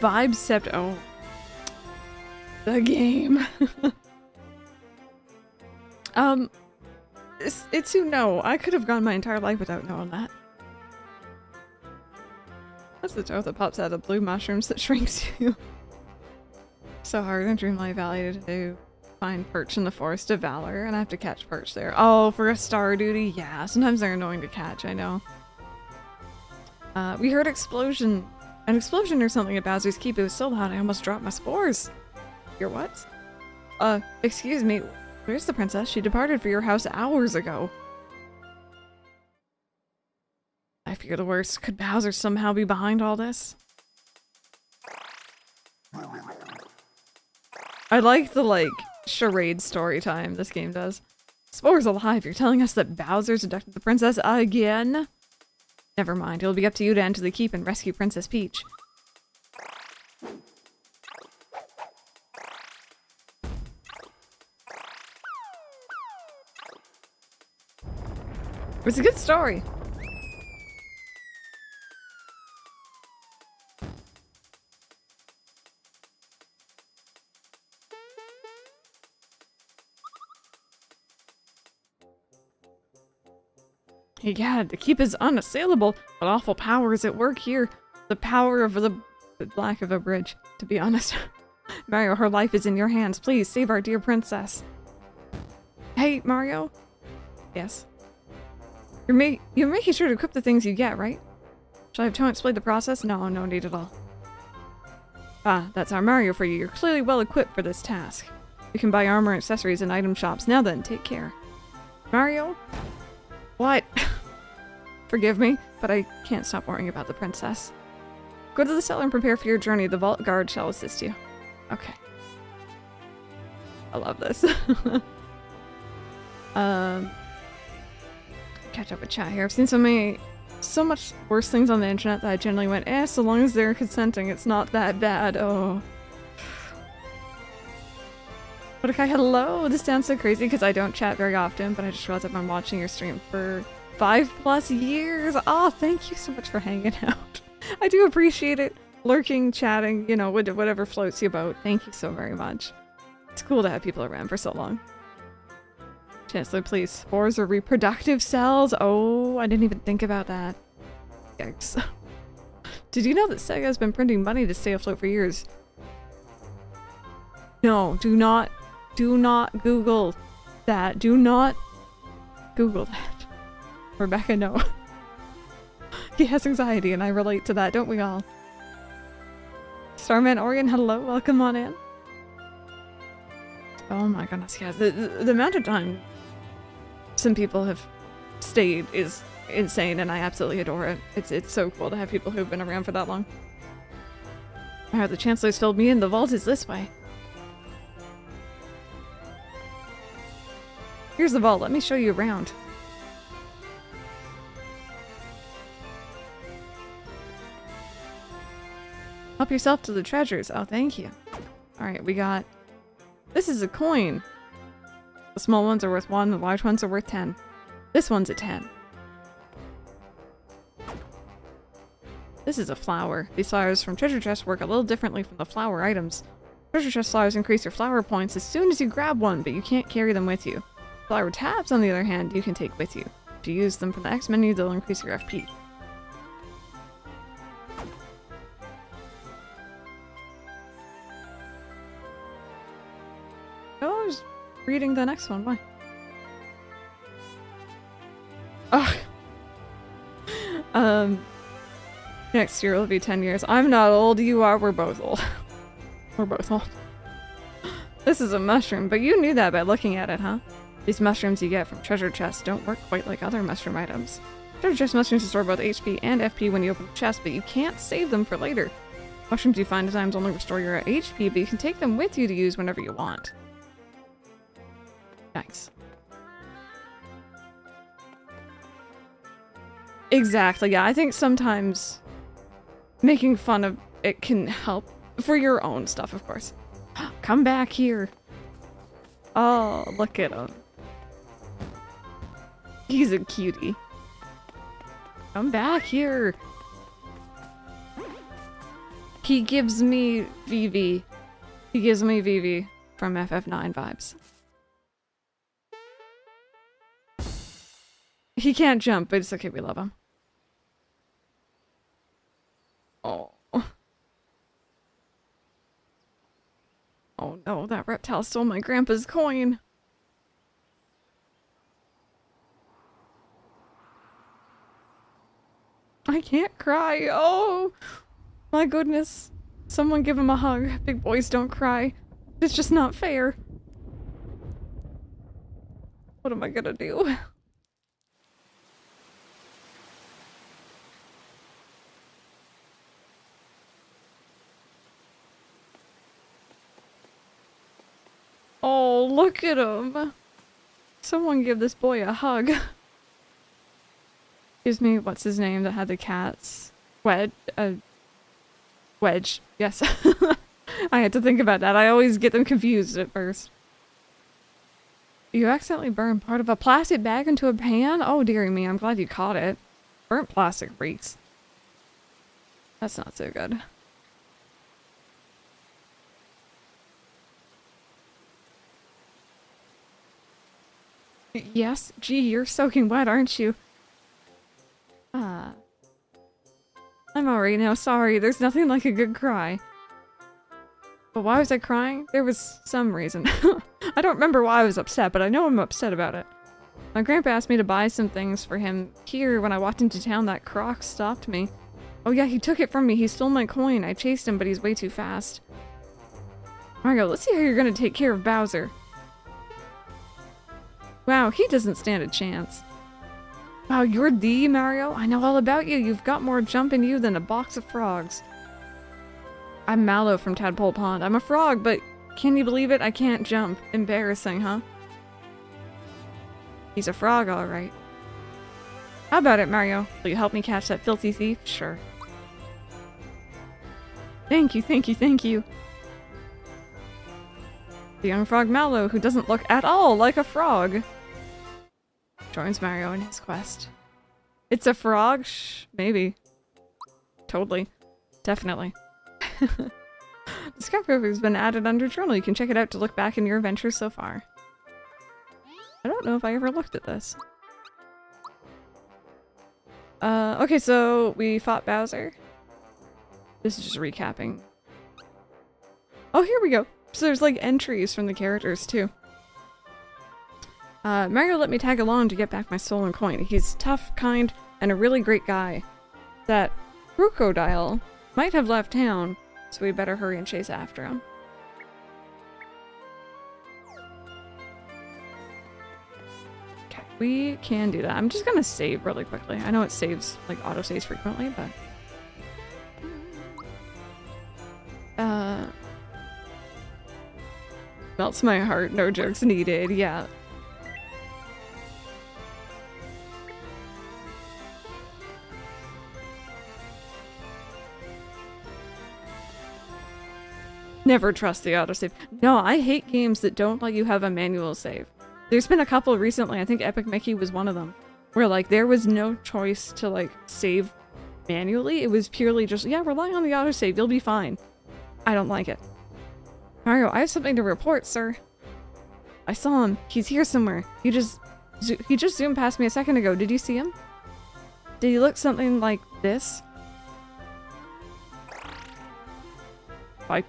Vibe Sept oh the game. *laughs* um it's, it's you know, I could have gone my entire life without knowing that. That's the toad that pops out of blue mushrooms that *laughs* shrinks you. so hard in Dreamlight Valley to find perch in the Forest of Valor, and I have to catch perch there. Oh, for a star duty? Yeah, sometimes they're annoying to catch, I know. Uh, we heard explosion. An explosion or something at Bowser's Keep. It was so loud I almost dropped my spores. Your what? Uh, excuse me. Where's the princess? She departed for your house hours ago. I fear the worst. Could Bowser somehow be behind all this? I like the, like, charade story time this game does. Spore's alive. You're telling us that Bowser's abducted the princess again? Never mind. It'll be up to you to enter the keep and rescue Princess Peach. It's a good story. Yeah, the keep is unassailable, but awful power is at work here. The power of the, lack of a bridge, to be honest. *laughs* Mario, her life is in your hands. Please, save our dear princess. Hey, Mario? Yes? You're, ma you're making sure to equip the things you get, right? Shall I have Toad explain the process? No, no need at all. Ah, that's our Mario for you. You're clearly well equipped for this task. You can buy armor accessories in item shops. Now then, take care. Mario? What? *laughs* Forgive me, but I can't stop worrying about the princess. Go to the cellar and prepare for your journey. The vault guard shall assist you. Okay. I love this. *laughs* um, catch up with chat here. I've seen so many, so much worse things on the internet that I generally went, eh, so long as they're consenting, it's not that bad. Oh. *sighs* Okay, hello! This sounds so crazy because I don't chat very often, but I just realized I've been watching your stream for five plus years. Oh, thank you so much for hanging *laughs* out. I do appreciate it. Lurking, chatting, you know, whatever floats your boat. Thank you so very much. It's cool to have people around for so long. Chancellor, please. Spores are reproductive cells. Oh, I didn't even think about that. Yikes. *laughs* Did you know that Sega has been printing money to stay afloat for years? No, do not do not Google that. Do not Google that. Rebecca, no. *laughs* he has anxiety and I relate to that, don't we all? Starman Orion, hello, welcome on in. Oh my goodness, yeah, the, the, the amount of time some people have stayed is insane and I absolutely adore it. It's it's so cool to have people who've been around for that long. Wow, the Chancellor's filled me in. The vault is this way. Here's the vault. Let me show you around. Help yourself to the treasures. Oh, thank you. Alright, we got... This is a coin. The small ones are worth 1, the large ones are worth 10. This one's a 10. This is a flower. These flowers from treasure chests work a little differently from the flower items. Treasure chest flowers increase your flower points as soon as you grab one, but you can't carry them with you. Flower tabs, on the other hand, you can take with you. If you use them from the X menu, they'll increase your FP. Reading the next one. Why? Oh. um. Next year will be 10 years. I'm not old, you are. We're both old. *laughs* We're both old. This is a mushroom, but you knew that by looking at it, huh? These mushrooms you get from treasure chests don't work quite like other mushroom items. Treasure chest mushrooms restore both HP and FP when you open the chest, but you can't save them for later. Mushrooms you find at times only restore your HP, but you can take them with you to use whenever you want. Nice. Exactly, yeah, I think sometimes making fun of it can help for your own stuff, of course. *gasps* Come back here. Oh, look at him. He's a cutie. Come back here. He gives me Vivi. He gives me Vivi from FF9 vibes. He can't jump, but it's okay, we love him. Oh. Oh no, that reptile stole my grandpa's coin. I can't cry. Oh, my goodness. Someone give him a hug. Big boys don't cry. It's just not fair. What am I gonna do? Oh, look at him. Someone give this boy a hug. Excuse me, what's his name that had the cats? Wedge? Uh, Wedge. Yes. *laughs* I had to think about that. I always get them confused at first. You accidentally burned part of a plastic bag into a pan? Oh, dearie me, I'm glad you caught it. Burnt plastic reeks. That's not so good. Yes? Gee, you're soaking wet, aren't you? Ah. I'm alright now, sorry. There's nothing like a good cry. But why was I crying? There was some reason. *laughs* I don't remember why I was upset, but I know I'm upset about it. My grandpa asked me to buy some things for him here when I walked into town that croc stopped me. Oh yeah, he took it from me. He stole my coin. I chased him, but he's way too fast. Mario, let's see how you're gonna take care of Bowser. Wow, he doesn't stand a chance. Wow, you're the Mario? I know all about you. You've got more jump in you than a box of frogs. I'm Mallow from Tadpole Pond. I'm a frog, but can you believe it? I can't jump. Embarrassing, huh? He's a frog, alright. How about it, Mario? Will you help me catch that filthy thief? Sure. Thank you, thank you, thank you. The young frog Mallow, who doesn't look at all like a frog, joins Mario in his quest. It's a frog? Shh, maybe. Totally. Definitely. the scrapbook has been added under journal. You can check it out to look back in your adventures so far. I don't know if I ever looked at this. Uh, okay, so we fought Bowser. This is just recapping. Oh, here we go. So there's like entries from the characters too. Uh, Mario let me tag along to get back my stolen coin. He's tough, kind, and a really great guy. That crocodile might have left town, so we better hurry and chase after him. Okay, we can do that. I'm just gonna save really quickly. I know it saves, like, auto-saves frequently, but... Uh... Melts my heart, no jokes needed, yeah. Never trust the autosave. No, I hate games that don't let you have a manual save. There's been a couple recently, I think Epic Mickey was one of them, where like there was no choice to like save manually. It was purely just, yeah, rely on the autosave, you'll be fine. I don't like it. Mario, I have something to report, sir. I saw him. He's here somewhere. He just he just zoomed past me a second ago. Did you see him? Did he look something like this?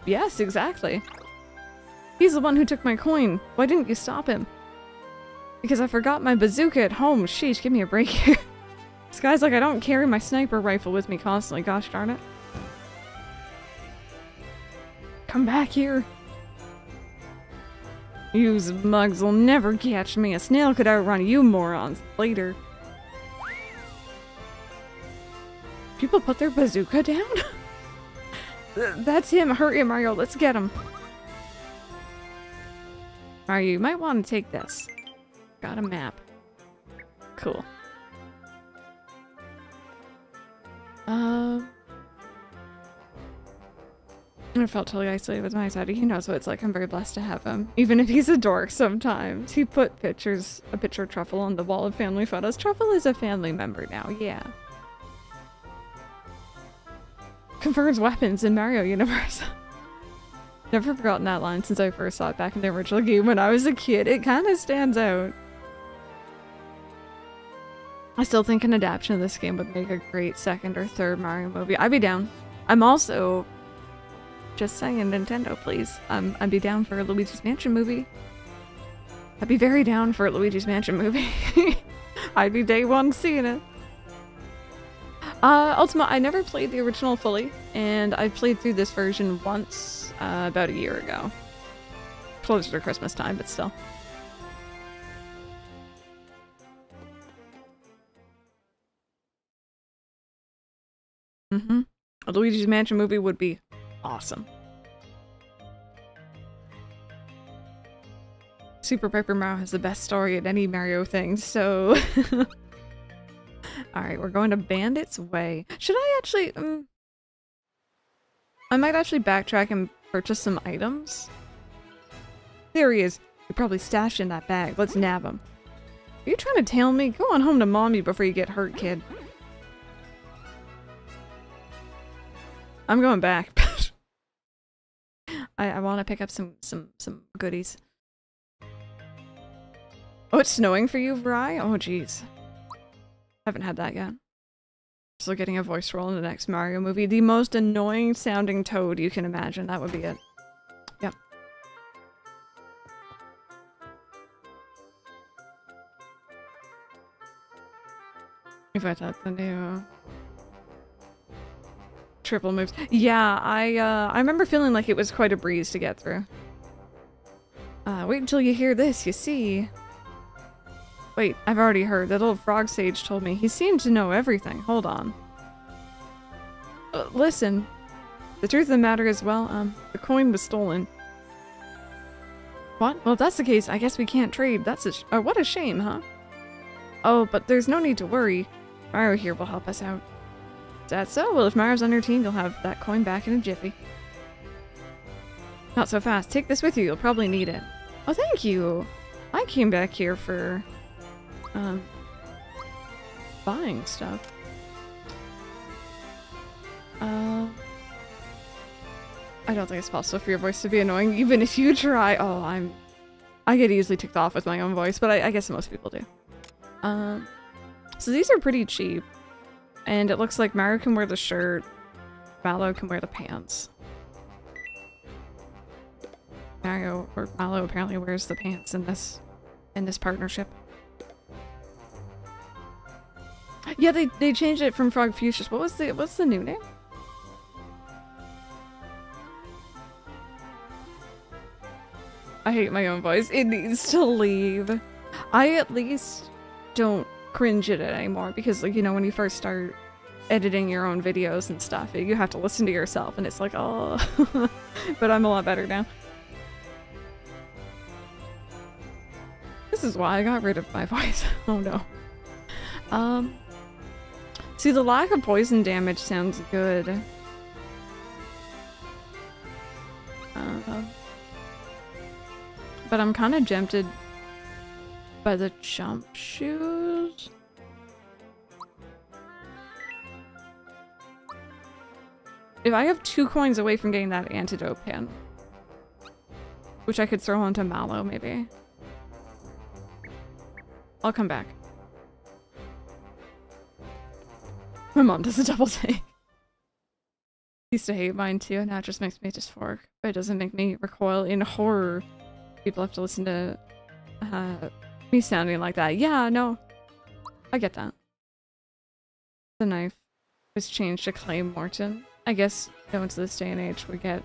Yes, exactly. He's the one who took my coin. Why didn't you stop him? Because I forgot my bazooka at home. Sheesh, give me a break here. *laughs* this guy's like, I don't carry my sniper rifle with me constantly. Gosh darn it. Come back here. You mugs will never catch me. A snail could outrun you morons later. People put their bazooka down? *laughs* That's him. Hurry, Mario. Let's get him. Mario, you might want to take this. Got a map. Cool. Um... I felt totally isolated with my side. He knows what it's like. I'm very blessed to have him. Even if he's a dork sometimes. He put pictures, a picture of Truffle on the wall of family photos. Truffle is a family member now, yeah. Confers weapons in Mario Universe. *laughs* Never forgotten that line since I first saw it back in the original game when I was a kid. It kind of stands out. I still think an adaptation of this game would make a great second or third Mario movie. I'd be down. I'm also just saying Nintendo, please. Um, I'd be down for a Luigi's Mansion movie. I'd be very down for a Luigi's Mansion movie. *laughs* I'd be day one seeing it. Uh, Ultima, I never played the original fully, and I played through this version once uh, about a year ago. Closer to Christmas time, but still. Mm-hmm. A Luigi's Mansion movie would be awesome. Super Paper Mario has the best story in any Mario thing, so... *laughs* Alright, we're going to Bandit's Way. Should I actually... Um, I might actually backtrack and purchase some items. There he is. You're probably stashed in that bag. Let's nab him. Are you trying to tail me? Go on home to mommy before you get hurt, kid. I'm going back. *laughs* I, I want to pick up some, some, some goodies. Oh, it's snowing for you, Vry? Oh, jeez. Haven't had that yet. Still getting a voice role in the next Mario movie. The most annoying sounding toad you can imagine. That would be it. Yep. If I thought the new triple moves. Yeah, I uh, I remember feeling like it was quite a breeze to get through. Uh, wait until you hear this, you see. Wait, I've already heard. That old frog sage told me. He seemed to know everything. Hold on. Uh, listen. The truth of the matter is, well, um, the coin was stolen. What? Well, if that's the case, I guess we can't trade. That's a uh, what a shame, huh? Oh, but there's no need to worry. Mario here will help us out. Is that so? Well, if Mario's on your team, you'll have that coin back in a jiffy. Not so fast. Take this with you. You'll probably need it. Oh, thank you. I came back here for um, buying stuff. Uh, I don't think it's possible for your voice to be annoying, even if you try. Oh, I'm... I get easily ticked off with my own voice, but I, I guess most people do. Um, so these are pretty cheap. And it looks like Mario can wear the shirt, Mallow can wear the pants. Mario, or Mallow apparently wears the pants in this, in this partnership. Yeah, they, they changed it from Frog Fuchsias. What was the what's the new name? I hate my own voice. It needs to leave. I at least don't cringe at it anymore because like you know when you first start editing your own videos and stuff you have to listen to yourself and it's like oh *laughs* but I'm a lot better now. This is why I got rid of my *laughs* voice. oh no. Um See, the lack of poison damage sounds good. Uh, but I'm kind of tempted by the jump shoes. If I have two coins away from getting that antidote pin, which I could throw onto Mallow, maybe. I'll come back. My mom does a double take. used to hate mine too, and now it just makes me dysphoric. But it doesn't make me recoil in horror. People have to listen to uh, me sounding like that. Yeah, no. I get that. The knife was changed to Clay Morton. I guess going to this day and age we get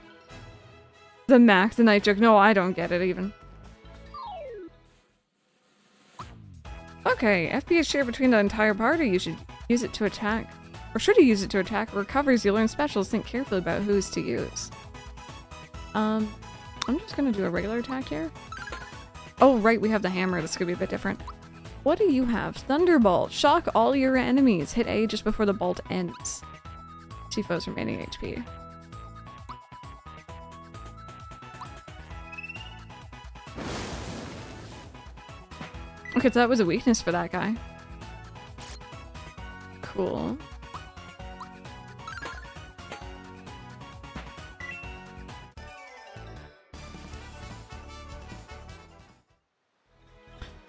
the Mac, the night joke. No, I don't get it even. Okay, FPS share between the entire party. You should use it to attack. Or should you use it to attack recoveries you learn specials? Think carefully about who's to use. Um, I'm just gonna do a regular attack here. Oh, right, we have the hammer. This gonna be a bit different. What do you have? Thunderbolt. Shock all your enemies. Hit A just before the bolt ends. Tifo's remaining HP. Okay, so that was a weakness for that guy. Cool.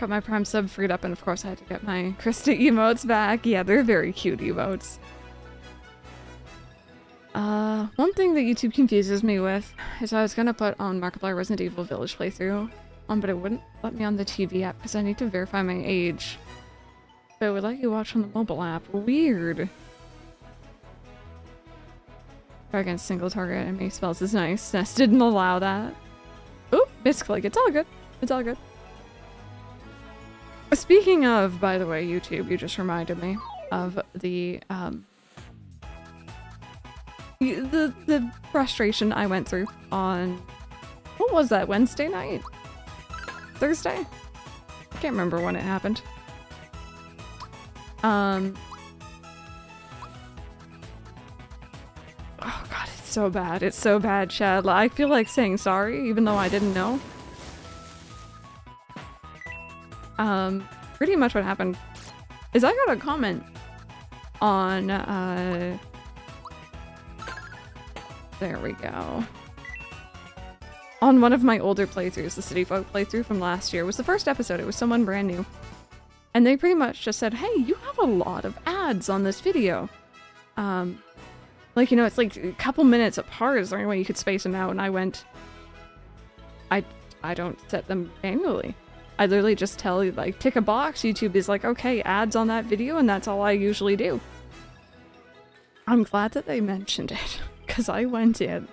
Got my Prime sub freed up, and of course I had to get my Krista emotes back. Yeah, they're very cute emotes. Uh, one thing that YouTube confuses me with is I was gonna put on Markiplier Resident Evil Village playthrough on, but it wouldn't let me on the TV app because I need to verify my age. But it would let you watch on the mobile app. Weird. Try against single target enemy spells is nice. *laughs* Nest didn't allow that. Oop, misclick. It's all good. It's all good. Speaking of, by the way, YouTube, you just reminded me of the, um, the, the frustration I went through on, what was that, Wednesday night? Thursday? I can't remember when it happened. Um. Oh god, it's so bad. It's so bad, Chad. I feel like saying sorry, even though I didn't know. Um, pretty much what happened is I got a comment on, uh... There we go. On one of my older playthroughs, the City Folk playthrough from last year, was the first episode. It was someone brand new. And they pretty much just said, hey, you have a lot of ads on this video. Um, like, you know, it's like a couple minutes apart. Is there any way you could space them out? And I went, I, I don't set them manually. I literally just tell you, like, tick a box. YouTube is like, okay, ads on that video, and that's all I usually do. I'm glad that they mentioned it, *laughs* because I went in,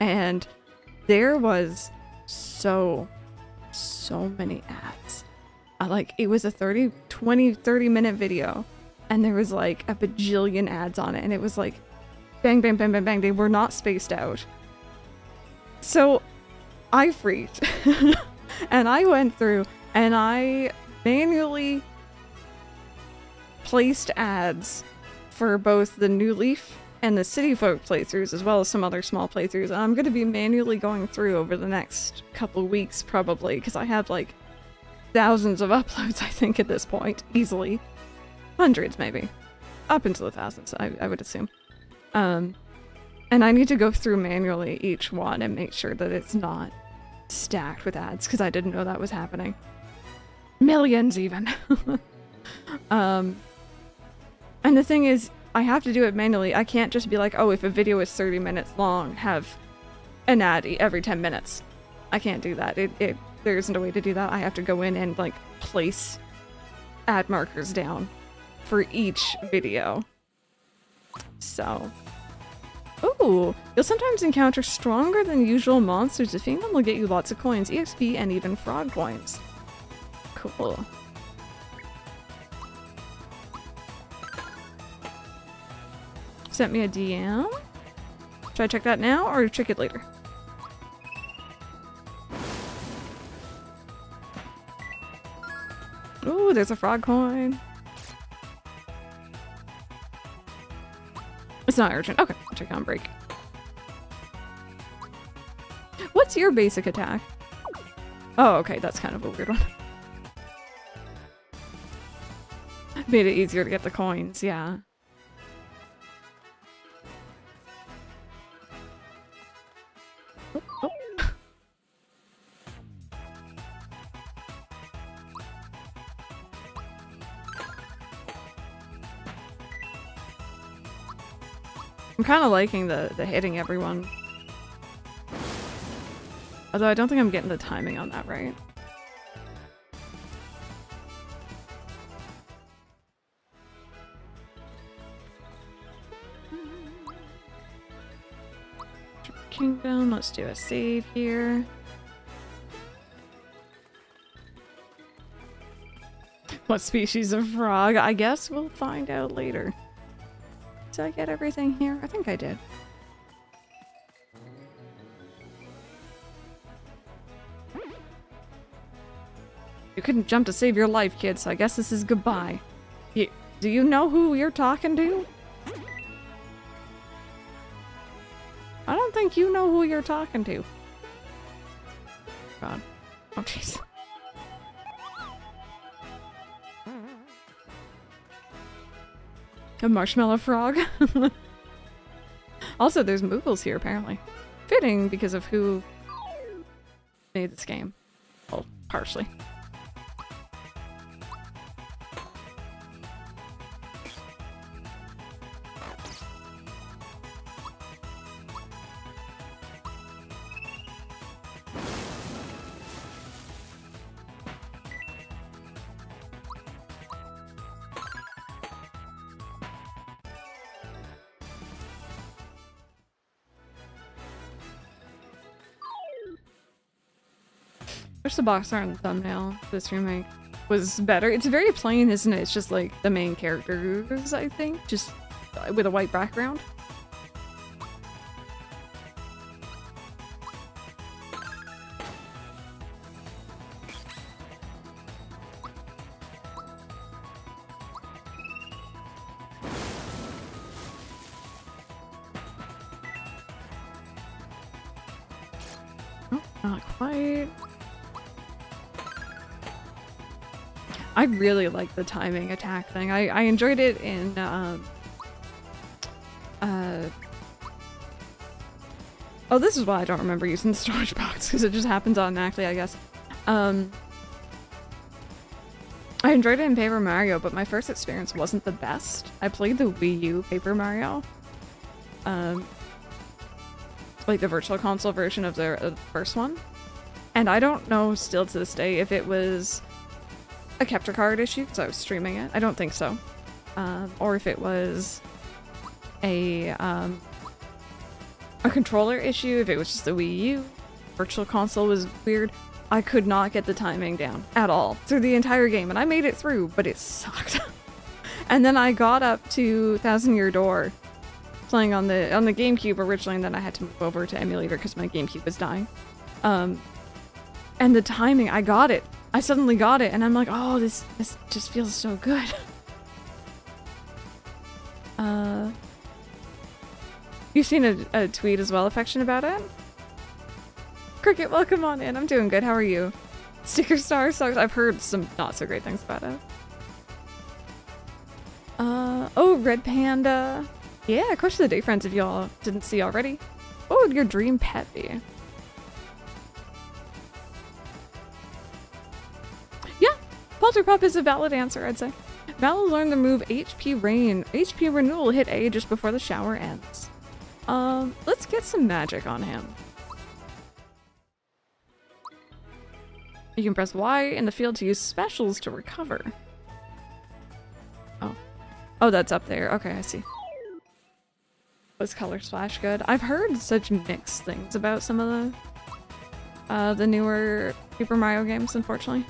and there was so, so many ads. I, like, it was a 30, 20, 30 minute video, and there was like a bajillion ads on it, and it was like, bang, bang, bang, bang, bang. They were not spaced out. So I freaked. *laughs* and I went through and I manually placed ads for both the New Leaf and the City Folk playthroughs, as well as some other small playthroughs. And I'm going to be manually going through over the next couple weeks, probably, because I have like thousands of *laughs* uploads, I think, at this point, easily. Hundreds, maybe. Up into the thousands, I, I would assume. Um, and I need to go through manually each one and make sure that it's not stacked with ads because I didn't know that was happening. Millions, even. *laughs* um, and the thing is, I have to do it manually. I can't just be like, oh, if a video is 30 minutes long, have an ad every 10 minutes. I can't do that. It, it there isn't a way to do that. I have to go in and like place ad markers down for each video. So Ooh, you'll sometimes encounter stronger than usual monsters. Defeating them will get you lots of coins, EXP, and even frog coins. Cool. Sent me a DM. Should I check that now or check it later? Ooh, there's a frog coin. It's not urgent. Okay, I'll check on break. What's your basic attack? Oh, okay, that's kind of a weird one. *laughs* Made it easier to get the coins, yeah. I'm kind of liking the, the hitting everyone. Although I don't think I'm getting the timing on that right. Kingdom, let's do a save here. What species of frog? I guess we'll find out later. Did I get everything here? I think I did. You couldn't jump to save your life, kid, so I guess this is goodbye. You, do you know who you're talking to? I don't think you know who you're talking to. God. Oh, jeez. A marshmallow frog. *laughs* also, there's Moogles here, apparently. Fitting because of who made this game. Oh. Well, partially. Box art and the thumbnail this remake was better. It's very plain, isn't it? It's just like the main characters, I think, just with a white background. I really like the timing attack thing. I, I enjoyed it in um, uh, Oh, this is why I don't remember using the storage *laughs* box, because it just happens automatically, I guess. Um, I enjoyed it in Paper Mario, but my first experience wasn't the best. I played the Wii U Paper Mario. Um, like the Virtual Console version of the, uh, the first one. And I don't know still to this day if it was a capture card issue, because I was streaming it. I don't think so. Um, or if it was a um, a controller issue, if it was just the Wii U. Virtual console was weird. I could not get the timing down at all through the entire game, and I made it through, but it *laughs* sucked. and then I got up to Thousand Year Door, playing on the on the GameCube originally, and then I had to move over to emulator because my GameCube was dying. Um, and the timing, I got it. I suddenly got it, and I'm like, oh, this this just feels so good. *laughs* uh, You've seen a, a tweet as well, Affection, about it? Cricket, welcome on in. I'm doing good. How are you? Sticker Star sucks. I've heard some not so great things about it. Uh, oh, Red Panda. Yeah, question of the day, friends, if y'all didn't see already. What would your dream pet be? Polterpup is a valid answer, I'd say. Val learned the move HP Rain. HP Renewal hit A just before the shower ends. Um, let's get some magic on him. You can press Y in the field to use specials to recover. Oh. Oh, that's up there. Okay, I see. Was Color Splash good? I've heard such mixed things about some of the uh, the newer Super Mario games, unfortunately.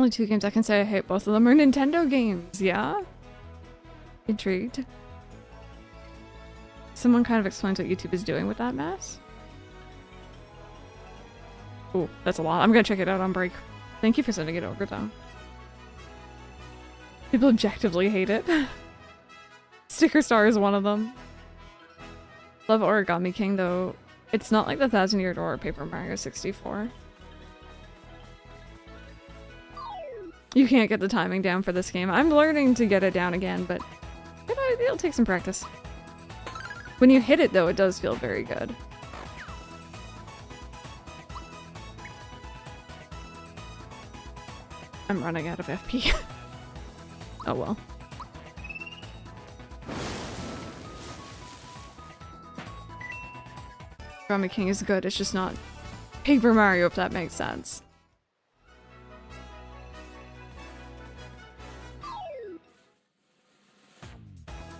Only two games I can say I hate. Both of them are Nintendo games, yeah? Intrigued. Someone kind of explains what YouTube is doing with that mess. Oh, that's a lot. I'm gonna check it out on break. Thank you for sending it over, though. People objectively hate it. *laughs* Sticker Star is one of them. Love Origami King, though. It's not like the Thousand Year Door or Paper Mario 64. You can't get the timing down for this game. I'm learning to get it down again, but it'll, uh, it'll take some practice. When you hit it, though, it does feel very good. I'm running out of FP. *laughs* oh well. Origami King is good, it's just not Paper Mario, if that makes sense.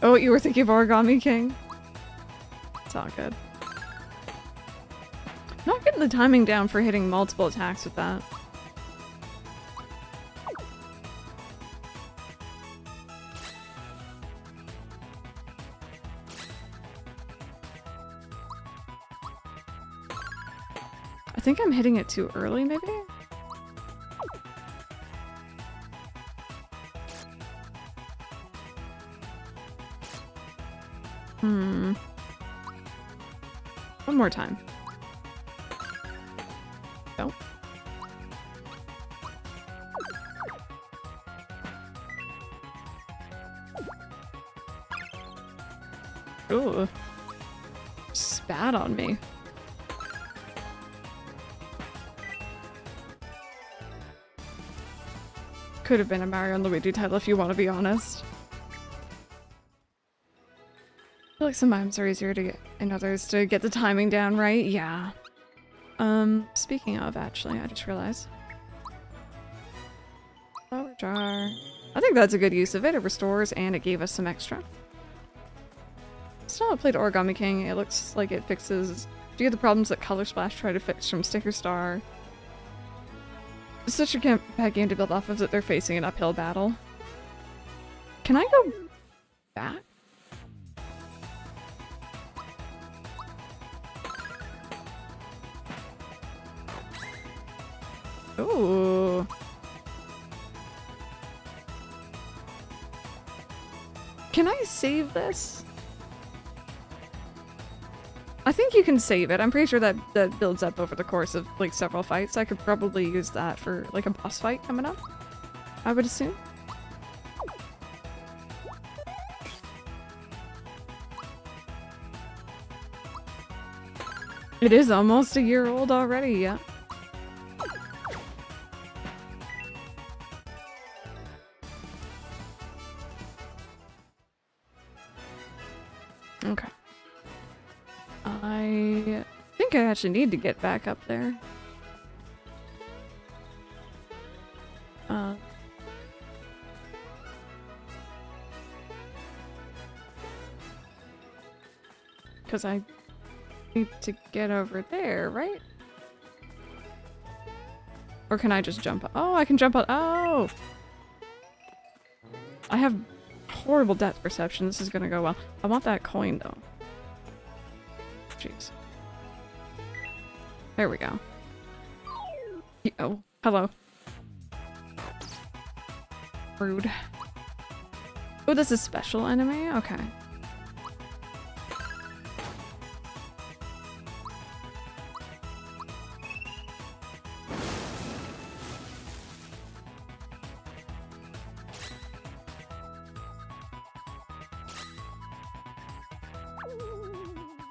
Oh, you were thinking of Origami King? It's all good. Not getting the timing down for hitting multiple attacks with that. I think I'm hitting it too early, maybe? More time. Go. Ooh. Spat on me. Could have been a Mario and Luigi title if you want to be honest. feel like some items are easier to get and others to get the timing down right. Yeah. Um, speaking of, actually, I just realized. Flower jar. I think that's a good use of it. It restores and it gave us some extra. Still not played Origami King. It looks like it fixes... Do you get the problems that Color Splash tried to fix from Sticker Star? It's such a bad game to build off of that they're facing an uphill battle. Can I go back? Save this? I think you can save it. I'm pretty sure that that builds up over the course of like several fights. I could probably use that for like a boss fight coming up. I would assume. It is almost a year old already, yeah. I need to get back up there. Uh, Because I need to get over there, right? Or can I just jump? Oh, I can jump out. Oh! I have horrible depth perception. This is gonna go well. I want that coin, though. Jeez. There we go. Oh, hello. Rude. Oh, this is special enemy? Okay.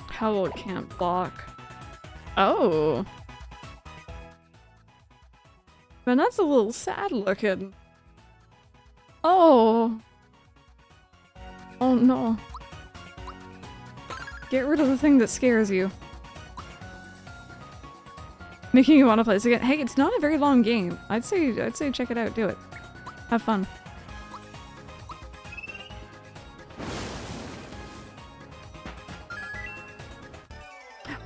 Howl can't block. Oh. Man, that's a little sad looking. Oh. Oh no. Get rid of the thing that scares you. Making you want to play this again. Hey, it's not a very long game. I'd say I'd say check it out, do it. Have fun.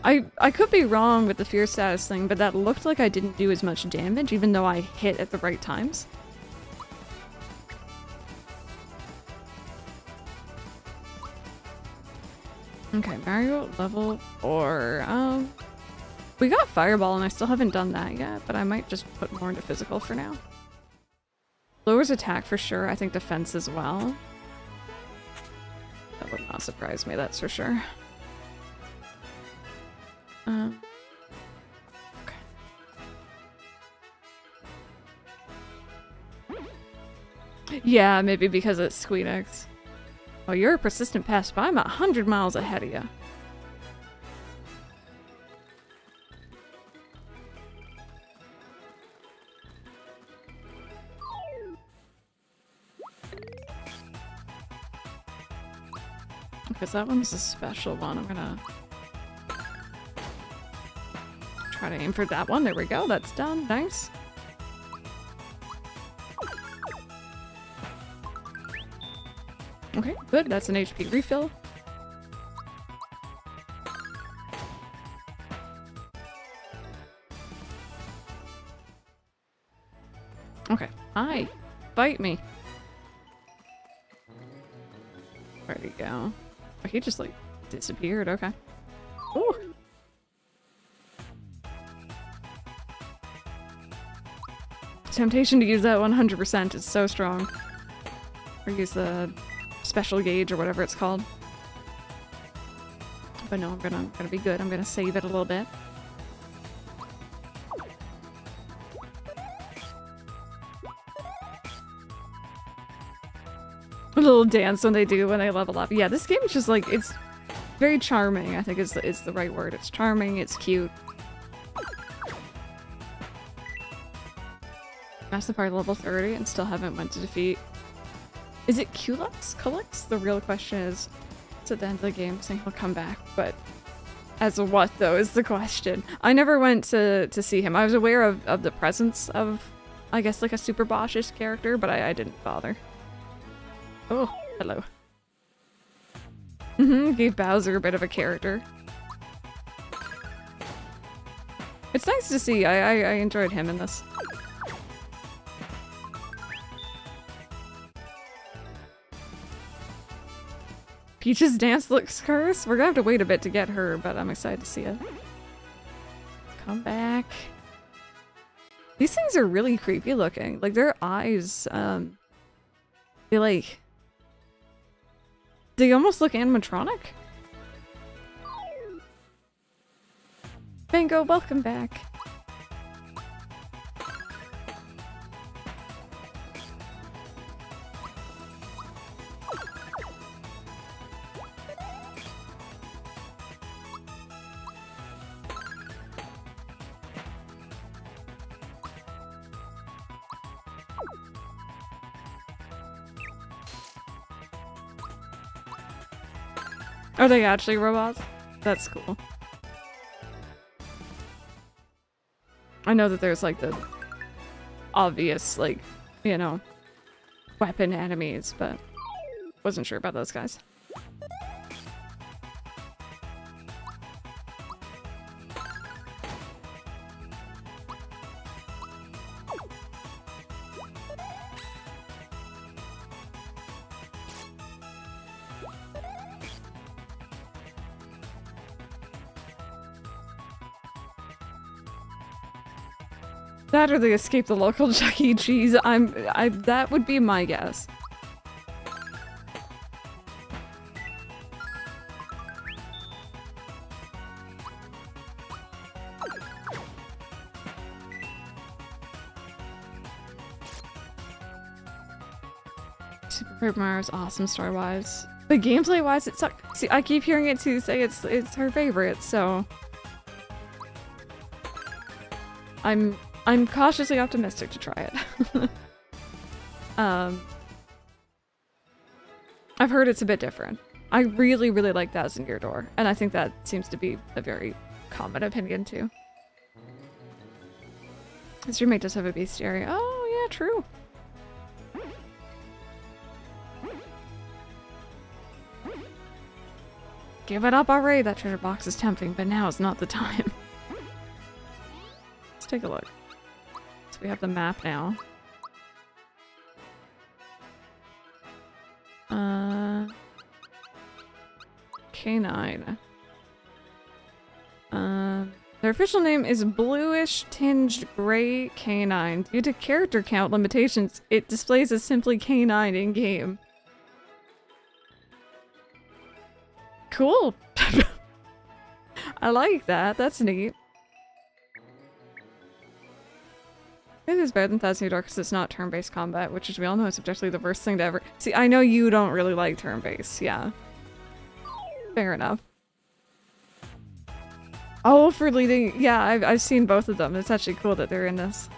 I I could be wrong with the fear status thing, but that looked like I didn't do as much damage even though I hit at the right times. Okay, Mario level 4. Um, we got Fireball and I still haven't done that yet, but I might just put more into physical for now. Lowers attack for sure, I think defense as well. That would not surprise me, that's for sure. Um, okay. Yeah, maybe because it's Squeenix. Oh, you're a persistent pest, but I'm a hundred miles ahead of you. Because that one's a special one. I'm gonna try to aim for that one. There we go. That's done. Nice. Okay, good. That's an HP refill. Okay. Hi. Bite me. Where'd he go? Oh, he just, like, disappeared. Okay. Ooh. Temptation to use that 100% is so strong. Or use the special gauge or whatever it's called. But no, I'm gonna, I'm gonna be good. I'm gonna save it a little bit. A little dance when they do when they level up. Yeah, this game is just like it's very charming. I think is is the right word. It's charming. It's cute. Master Party level 30 and still haven't went to defeat. Is it Culex? Culex? The real question is, it's at the end of the game saying he'll come back, but as a what though is the question. I never went to, to see him. I was aware of, of the presence of, I guess like a super Boschish character, but I, I didn't bother. Oh, hello. Mm-hmm, gave Bowser a bit of a character. It's nice to see. I, I, I enjoyed him in this. Peach's dance looks cursed. We're gonna have to wait a bit to get her, but I'm excited to see it. Come back. These things are really creepy looking. Like their eyes, um, they like, they almost look animatronic. Bingo, welcome back. Are they actually robots? That's cool. I know that there's like the obvious, like, you know, weapon enemies, but wasn't sure about those guys. Or they escape the local *laughs* Chuck E. Cheese. I'm I that would be my guess. Super Paper Mario is awesome story-wise. But gameplay-wise, it sucks. See, I keep hearing it too say it's it's her favorite, so I'm I'm cautiously optimistic to try it. *laughs* um, I've heard it's a bit different. I really, really like Thousand Year Door, and I think that seems to be a very common opinion too. His roommate does have a bestiary. Oh, yeah, true. Give it up already, that treasure box is tempting, but now is not the time. *laughs* Let's take a look. We have the map now. Uh, K9. Uh, their official name is Bluish Tinged Gray K9. Due to character count limitations, it displays as simply K9 in game. Cool. *laughs* I like that. That's neat. It is better than Thousand Year Door because it's not turn-based combat, which as we all know is objectively the worst thing to ever- See, I know you don't really like turn-based, yeah. Fair enough. Oh, for leading- yeah, I've, I've seen both of them. It's actually cool that they're in this.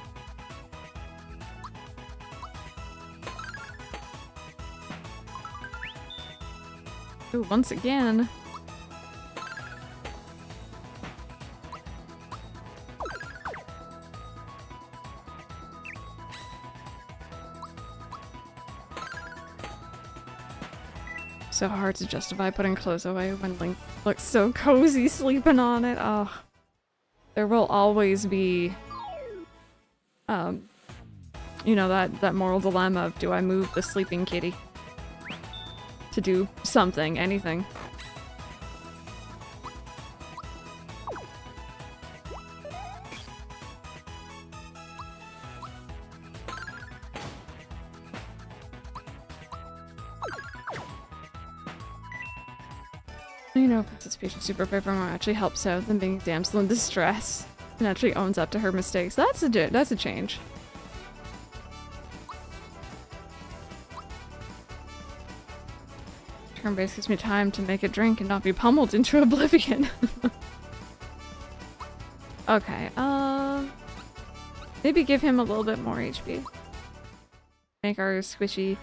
Ooh, once again. So hard to justify putting clothes away when Link looks so cozy sleeping on it. Oh. There will always be, um, you know, that, that moral dilemma of do I move the sleeping kitty to do something, anything. You know, and Super Paper actually helps out than being a damsel in distress and actually owns up to her mistakes. That's a that's a change. Turn base gives me time to make a drink and not be pummeled into *laughs* oblivion. okay, um, maybe give him a little bit more HP. Make our squishy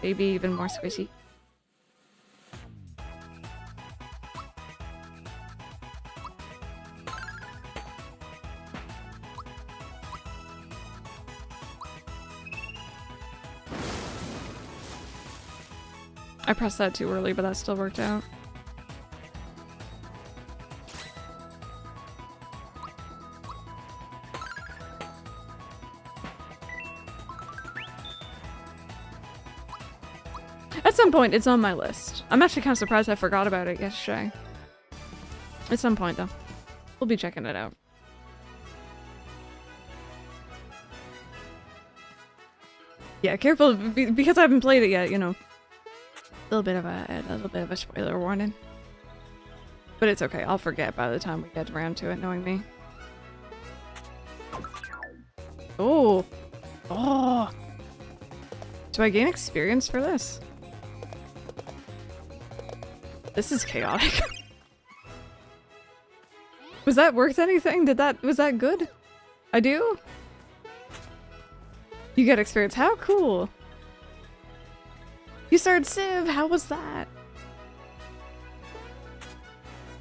baby even more squishy. Pressed that too early, but that still worked out. At some point, it's on my list. I'm actually kind of surprised I forgot about it yesterday. At some point, though. We'll be checking it out. Yeah, careful, because I haven't played it yet, you know. Little bit of a, a little bit of a spoiler warning. But it's okay, I'll forget by the time we get around to it, knowing me. Oh! Oh! Do I gain experience for this? This is chaotic. *laughs* was that worth anything? Did that- was that good? I do? You get experience. How cool! You started Civ! How was that?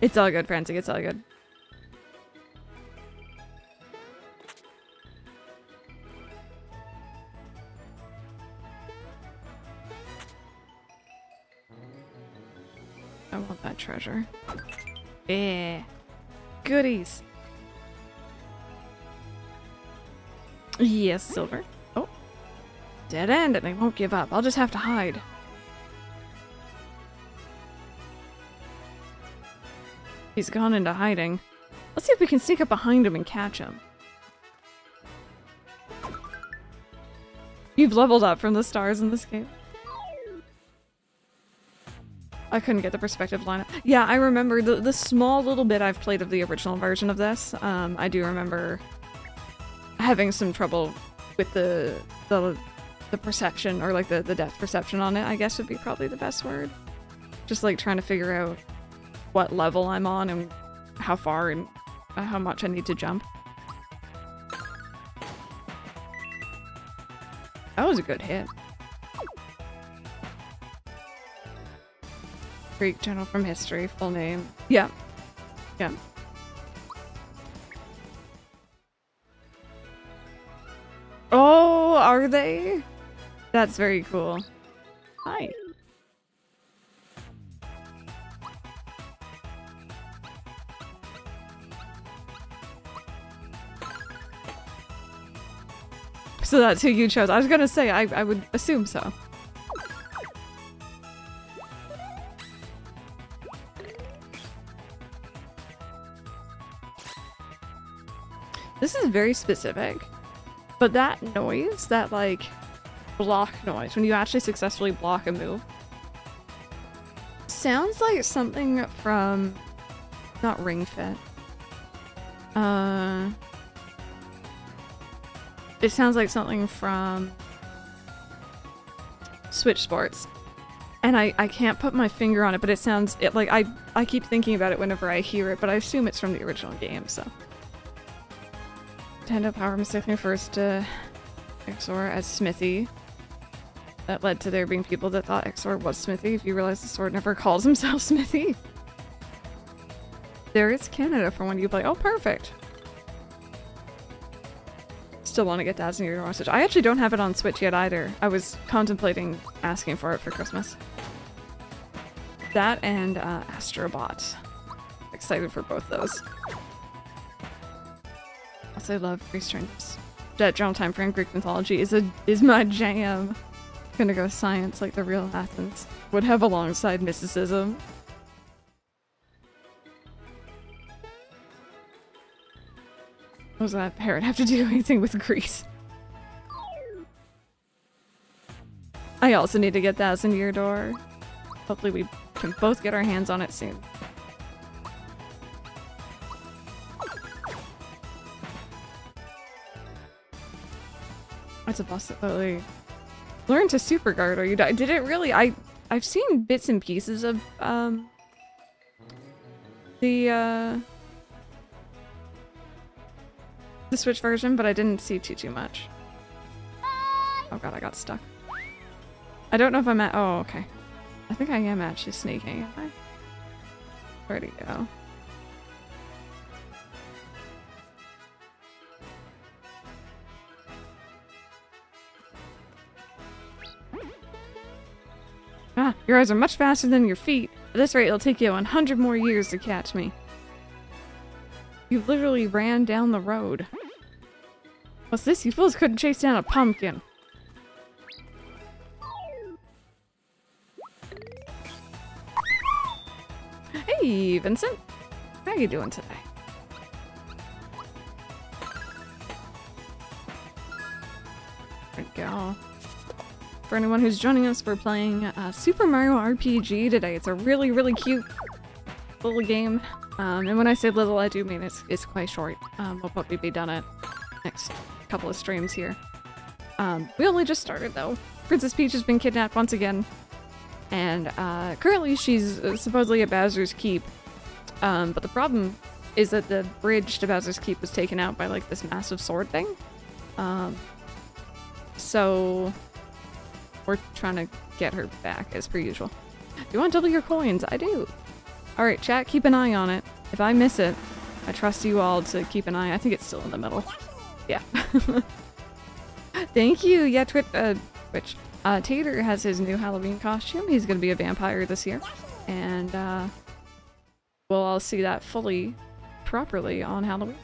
It's all good, Francie. It's all good. I want that treasure. Yeah. Goodies. Yes, silver. Oh. Dead end and they won't give up. I'll just have to hide. He's gone into hiding. Let's see if we can sneak up behind him and catch him. You've leveled up from the stars in this game. I couldn't get the perspective lineup. Yeah, I remember the, the small little bit I've played of the original version of this. Um, I do remember having some trouble with the the the perception or like the, the depth perception on it, I guess would be probably the best word. Just like trying to figure out what level I'm on and how far and uh, how much I need to jump. That was a good hit. Greek general from history, full name. Yeah. Yeah. Oh, are they? That's very cool. Hi. So that's who you chose. I was gonna say, I, I would assume so. This is very specific, but that noise, that like block noise, when you actually successfully block a move, sounds like something from, not Ring Fit. Uh, it sounds like something from Switch Sports. And I, I can't put my finger on it, but it sounds it like I I keep thinking about it whenever I hear it, but I assume it's from the original game, so. Nintendo Power mistakenly refers to Exor as Smithy. That led to there being people that thought Exor was Smithy if you realize the sword never *laughs* calls himself Smithy. There is Canada for when you play. Oh, perfect. Still want to get on Switch. I actually don't have it on Switch yet either. I was contemplating asking for it for Christmas. That and uh, Astrobot. Excited for both those. Also love restraints. Jet Drum Time Frame Greek mythology is a is my jam. Gonna go science like the real Athens would have alongside mysticism. What does that parrot have to do *laughs* anything with Greece? I also need to get Thousand Year Door. Hopefully we can both get our hands on it soon. That's a possibility. Learn to super guard or you die. Did it really? I I've seen bits and pieces of um the uh the Switch version, but I didn't see too too much. Oh god, I got stuck. I don't know if I'm at. Oh, okay. I think I am actually sneaking. Am I? Where'd he go? Ah, your eyes are much faster than your feet. At this rate, it'll take you 100 more years to catch me. You literally ran down the road. What's this? You fools couldn't chase down a pumpkin. Hey, Vincent. How you doing today? There we go. For anyone who's joining us, we're playing uh, Super Mario RPG today. It's a really, really cute little game. Um, and when I say little, I do mean it's, it's quite short. Um, we'll probably be done at next couple of streams here. Um, we only just started though. Princess Peach has been kidnapped once again. And uh, currently she's uh, supposedly at Bowser's Keep. Um, but the problem is that the bridge to Bowser's Keep was taken out by like this massive sword thing. Um, so we're trying to get her back as per usual. Do you want double your coins? I do. Alright, chat, keep an eye on it. If I miss it, I trust you all to keep an eye. I think it's still in the middle. Yeah. *laughs* Thank you. Yeah, Twitch, uh, Twitch. Uh, Tater has his new Halloween costume. He's gonna be a vampire this year. And, uh, we'll all see that fully, properly on Halloween.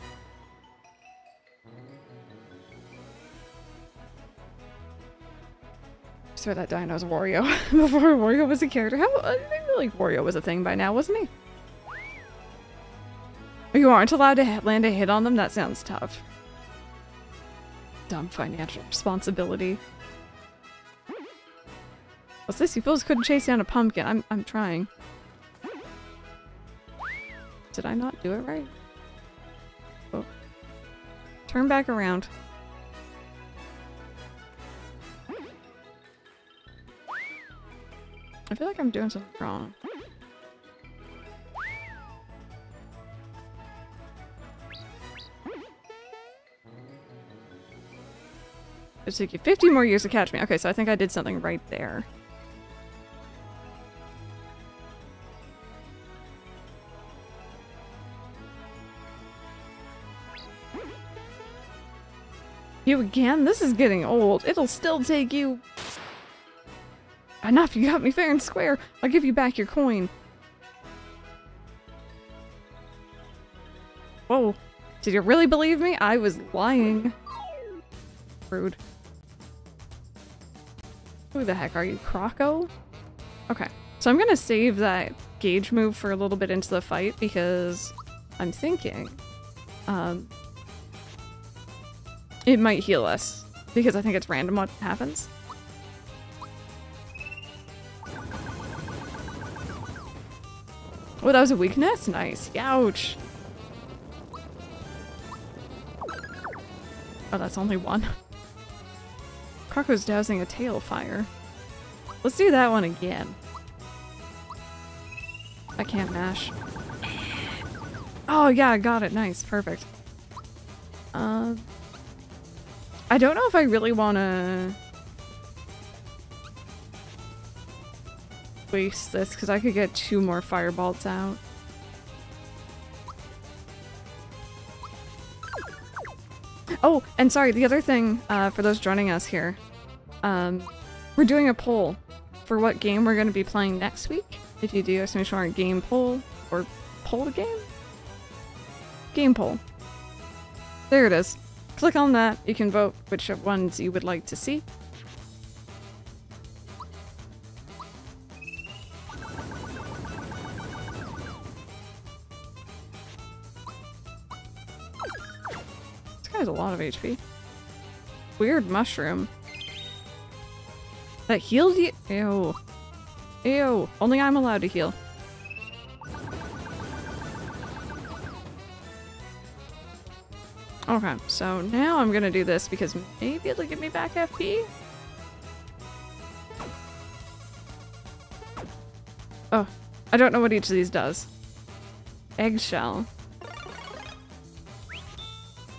swear that dino's Wario. *laughs* Before Wario was a character. How I feel like Wario was a thing by now, wasn't he? You aren't allowed to land a hit on them? That sounds tough. Dumb financial responsibility. What's this? You fools couldn't chase down a pumpkin. I'm I'm trying. Did I not do it right? Oh. Turn back around. I feel like I'm doing something wrong. It took you 50 more years to catch me. Okay, so I think I did something right there. You again? This is getting old. It'll still take you Enough, you got me fair and square. I'll give you back your coin. Whoa. Did you really believe me? I was lying. Rude. Who the heck are you, Croco? Okay, so I'm gonna save that gauge move for a little bit into the fight because I'm thinking um, it might heal us because I think it's random what happens. Oh, that was a weakness? Nice. Ouch. Oh, that's only one. *laughs* Croco's dousing a tail fire. Let's do that one again. I can't mash. Oh, yeah, I got it. Nice. Perfect. Uh, I don't know if I really want to... waste this because I could get two more fireballs out. Oh, and sorry, the other thing uh, for those joining us here, um, we're doing a poll for what game we're going to be playing next week. If you do exclamation mark game poll or poll the game? Game poll. There it is. Click on that. You can vote which ones you would like to see. Has a lot of HP. Weird mushroom. That healed you? Ew. Ew. Only I'm allowed to heal. Okay, so now I'm gonna do this because maybe it'll give me back FP? Oh, I don't know what each of these does. Eggshell.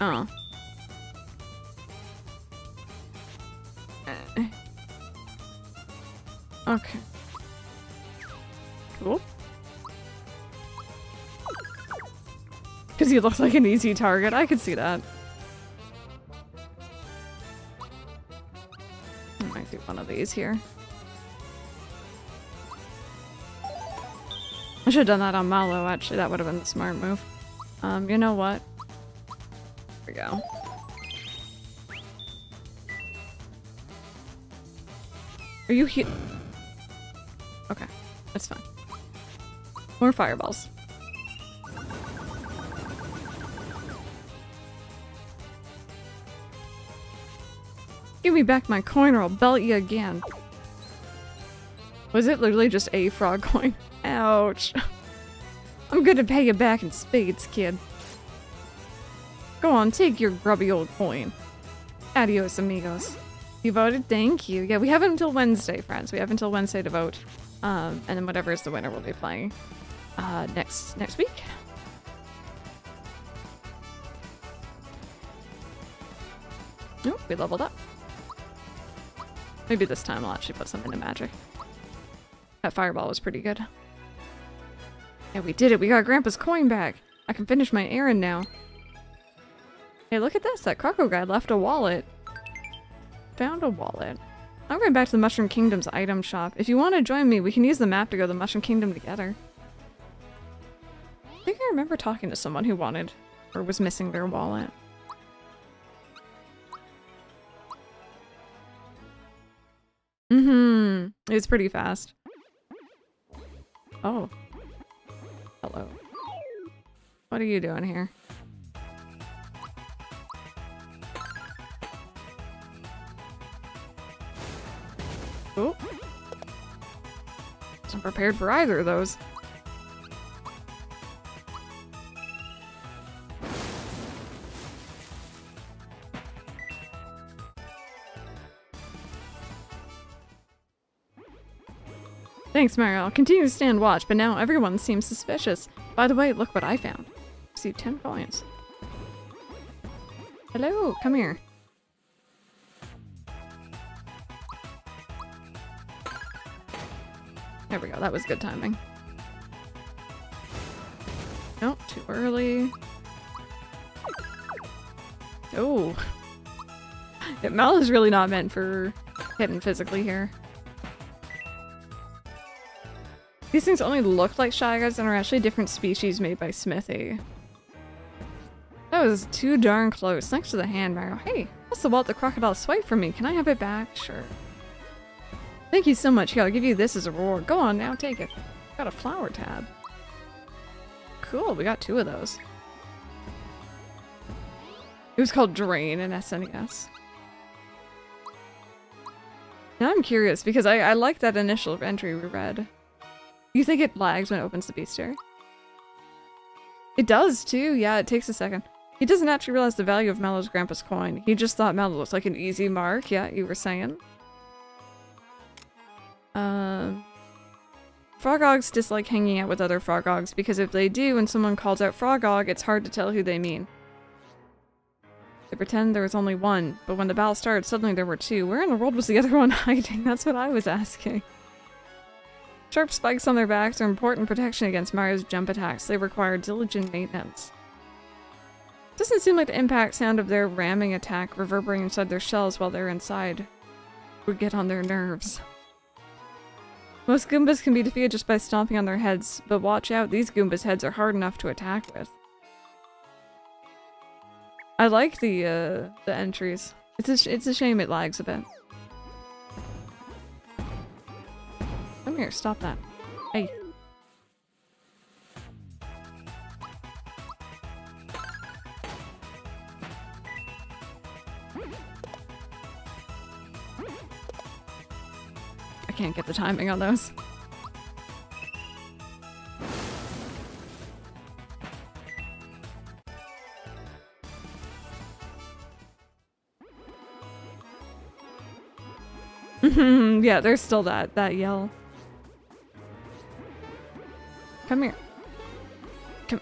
Oh. Okay. Cool. *laughs* Because he looks like an easy target. I could see that. I might do one of these here. I should have done that on Mallow, actually. That would have been the smart move. Um, you know what? Here we go. Are you here? That's fine. More fireballs. Give me back my coin or I'll belt you again. Was it literally just a frog *laughs* coin? Ouch. *laughs* I'm gonna pay you back in spades, kid. Go on, take your grubby old coin. Adios, amigos. You voted? Thank you. Yeah, we have until Wednesday, friends. We have until Wednesday to vote. Um, and then whatever is the winner we'll be playing uh, next next week. Oh, we leveled up. Maybe this time I'll actually put something in magic. That fireball was pretty good. Yeah, we did it. We got Grandpa's coin back. I can finish my errand now. Hey, look at this. That Croco guy left a wallet. Found a wallet. I'm going back to the Mushroom Kingdom's item shop. If you want to join me, we can use the map to go to the Mushroom Kingdom together. I think I remember talking to someone who wanted or was missing their wallet. Mm-hmm. It's pretty fast. Oh. Hello. What are you doing here? Oh. Wasn't prepared for either of those. Thanks, Mario. I'll continue to stand watch, but now everyone seems suspicious. By the way, look what I found. See, 10 coins. Hello, come here. There we go, that was good timing. Nope, too early. Oh. Yeah, Mal is really not meant for hitting physically here. These things only look like Shy Guys and are actually different species made by Smithy. That was too darn close. Thanks to the hand. Hey, that's the Walt the Crocodile swipe from me. Can I have it back? Sure. Thank you so much. Here, I'll give you this as a reward. Go on now, take it. Got a flower tab. Cool, we got two of those. It was called Drain in SNES. Now I'm curious because I, I like that initial entry we read. You think it lags when it opens the bestiary? It does too, yeah, it takes a second. He doesn't actually realize the value of Mallow's grandpa's coin. He just thought Mallow looked like an easy mark, yeah, you were saying. Um, Frogogs dislike hanging out with other Frogogs because if they do and someone calls out Frogog, it's hard to tell who they mean. They pretend there was only one, but when the battle started, suddenly there were two. Where in the world was the *laughs* other one hiding? That's what I was asking. Sharp spikes on their backs are important protection against Mario's jump attacks. They require diligent maintenance. Doesn't seem like the impact sound of their ramming attack reverberating inside their shells while they're inside would get on their nerves. Most Goombas can be defeated just by stomping on their heads, but watch out, these Goombas' heads are hard enough to attack with. I like the, uh, the entries. It's a, it's a shame it lags a bit. Come here, stop that. Can't get the timing on those. Mm-hmm. yeah, there's still that that yell. Come here. Come.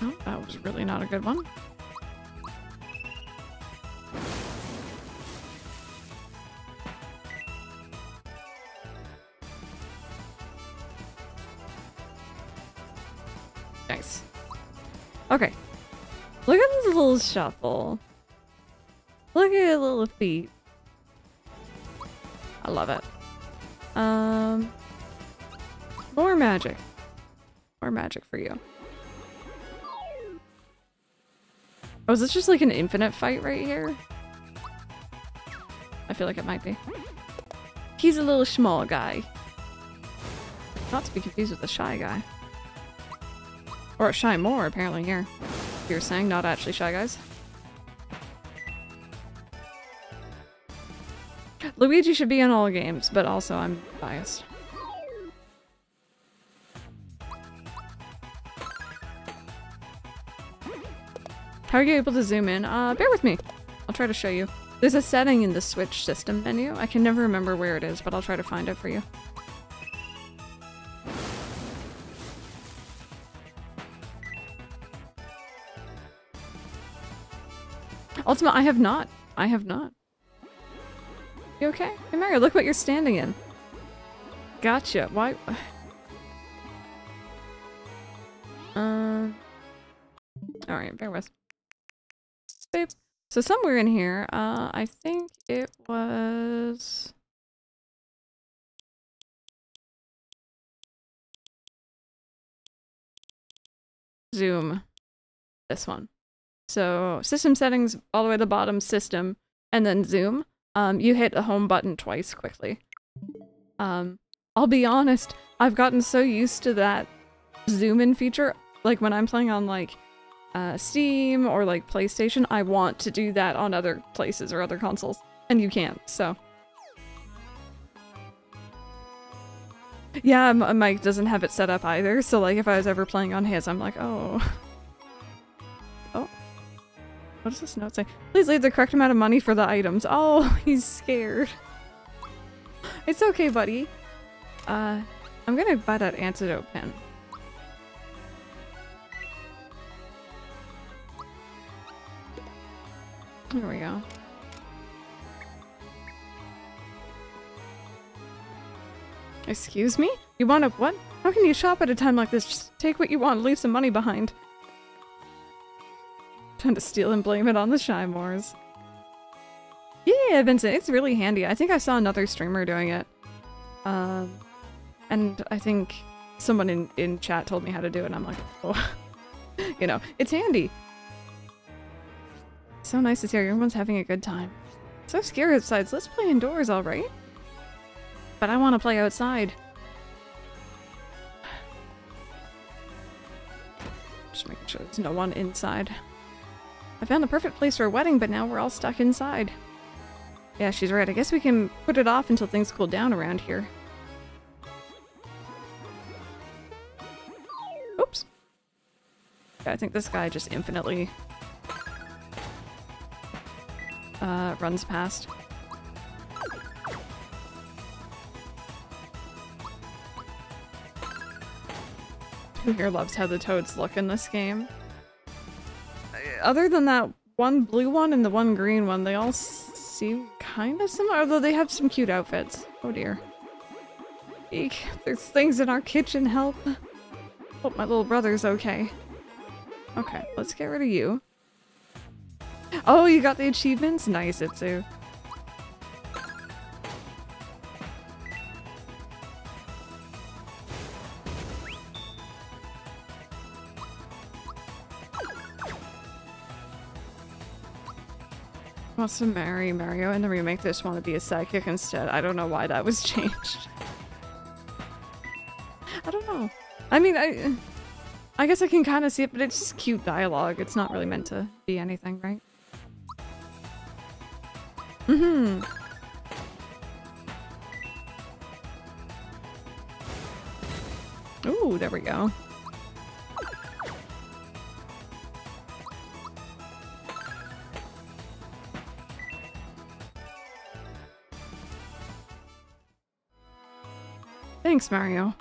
Oh, that was really not a good one. Okay. Look at this little shuffle. Look at his little feet. I love it. Um, more magic. More magic for you. Oh, is this just like an infinite fight right here? I feel like it might be. He's a little small guy. Not to be confused with a shy guy. Or Shymore, apparently, here. You're saying not actually shy guys. Luigi should be in all games, but also I'm biased. How are you able to zoom in? Uh, bear with me. I'll try to show you. There's a setting in the Switch system menu. I can never remember where it is, but I'll try to find it for you. Ultima, I have not. I have not. You okay? Hey Mario, look what you're standing in. Gotcha. Why? *sighs* Um. Alright, bear with. Boop. So somewhere in here, uh, I think it was... Zoom. This one. So system settings all the way to the bottom, system, and then zoom. Um, you hit the home button twice quickly. Um, I'll be honest, I've gotten so used to that zoom in feature. Like when I'm playing on like uh, Steam or like PlayStation, I want to do that on other places or other consoles, and you can't, so. Yeah, Mike doesn't have it set up either, so like if I was ever playing on his, I'm like, oh. Oh. *laughs* What does this note say? Please leave the correct amount of money for the items. Oh, *laughs* he's scared. It's okay, buddy. Uh, I'm gonna buy that antidote pen. There we go. Excuse me? You want to- what? How can you shop at a time like this? Just take what you want, leave some money behind. Trying to steal and blame it on the Shymores. Yeah, Vincent, it's really handy. I think I saw another streamer doing it. Um, and I think someone in, in chat told me how to do it, and I'm like, *laughs* oh. you know, it's handy. So nice to see everyone's having a good time. So scary outside, so let's play indoors, alright? But I want to play outside. *sighs* Just making sure there's no one inside. I found the perfect place for a wedding, but now we're all stuck inside. Yeah, she's right. I guess we can put it off until things cool down around here. Oops. Yeah, I think this guy just infinitely uh, runs past. Who here loves how the toads look in this game? Other than that one blue one and the one green one, they all seem kind of similar, although they have some cute outfits. Oh dear. Eek, there's things in our kitchen, help. Hope my little brother's okay. Okay, let's get rid of you. Oh, you got the achievements? Nice, Itsu. Wants to marry Mario in the remake, they just want to be a sidekick instead. I don't know why that was *laughs* changed. I don't know. I mean, I... I guess I can kind of see it, but it's just cute dialogue. It's not really meant to be anything, right? Mm-hmm. Ooh, there we go. Thanks, Mario.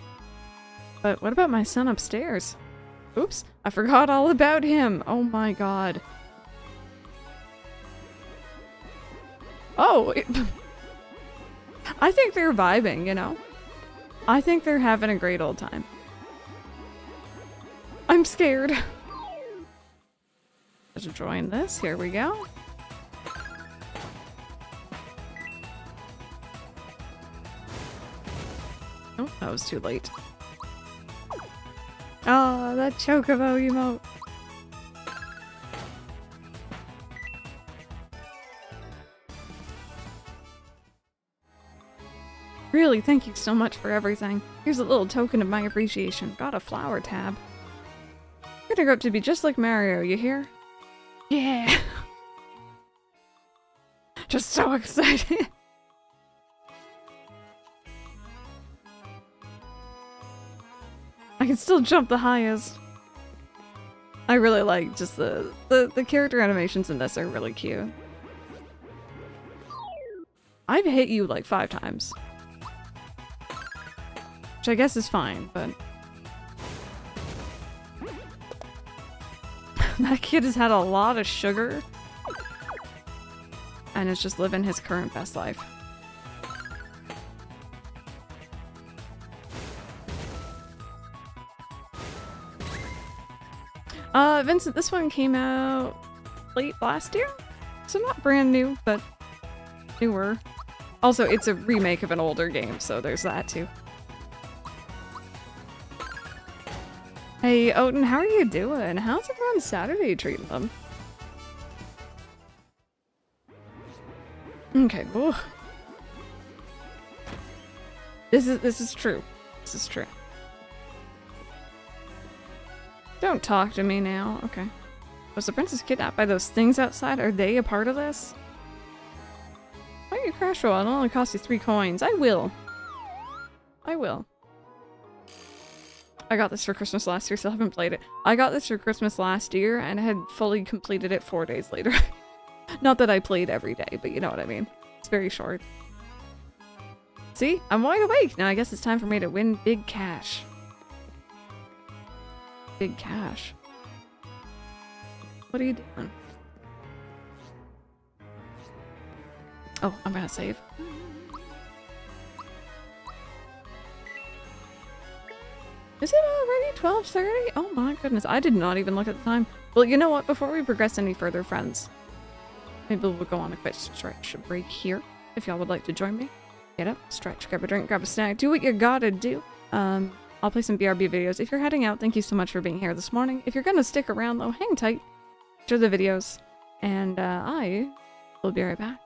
But what about my son upstairs? Oops, I forgot all about him. Oh my god. Oh, it, *laughs* I think they're vibing, you know? I think they're having a great old time. I'm scared. *laughs* Let's join this. Here we go. That was too late. Oh, that chocobo emote. Really, thank you so much for everything. Here's a little token of my appreciation. Got a flower tab. Gonna grow up to be just like Mario, you hear? Yeah! *laughs* just so *laughs* excited. Can still jump the highest. I really like just the, the, the character animations in this are really cute. I've hit you like five times. Which I guess is fine, but... *laughs* that kid has had a lot of sugar. And is just living his current best life. Uh, Vincent, this one came out late last year? So not brand new, but newer. Also, it's a remake of an older game, so there's that too. Hey, Odin, how are you doing? How's everyone Saturday treating them? Okay, ooh. This is this is true. This is true. Don't talk to me now. Okay. Was the princess kidnapped by those things outside? Are they a part of this? Why don't you crash roll? It'll only cost you three coins. I will. I will. I got this for Christmas last year, so I haven't played it. I got this for Christmas last year and I had fully completed it four days later. *laughs* Not that I played every day, but you know what I mean. It's very short. See? I'm wide awake! Now I guess it's time for me to win big cash. Big cash. What are you doing? Oh, I'm gonna save. Is it already 12.30? Oh my goodness, I did not even look at the time. Well, you know what? Before we progress any further, friends, maybe we'll go on a quick stretch break here. If y'all would like to join me, get up, stretch, grab a drink, grab a snack, do what you gotta do. Um, I'll play some BRB videos. If you're heading out, thank you so much for being here this morning. If you're gonna stick around though, hang tight, share the videos, and uh, I will be right back.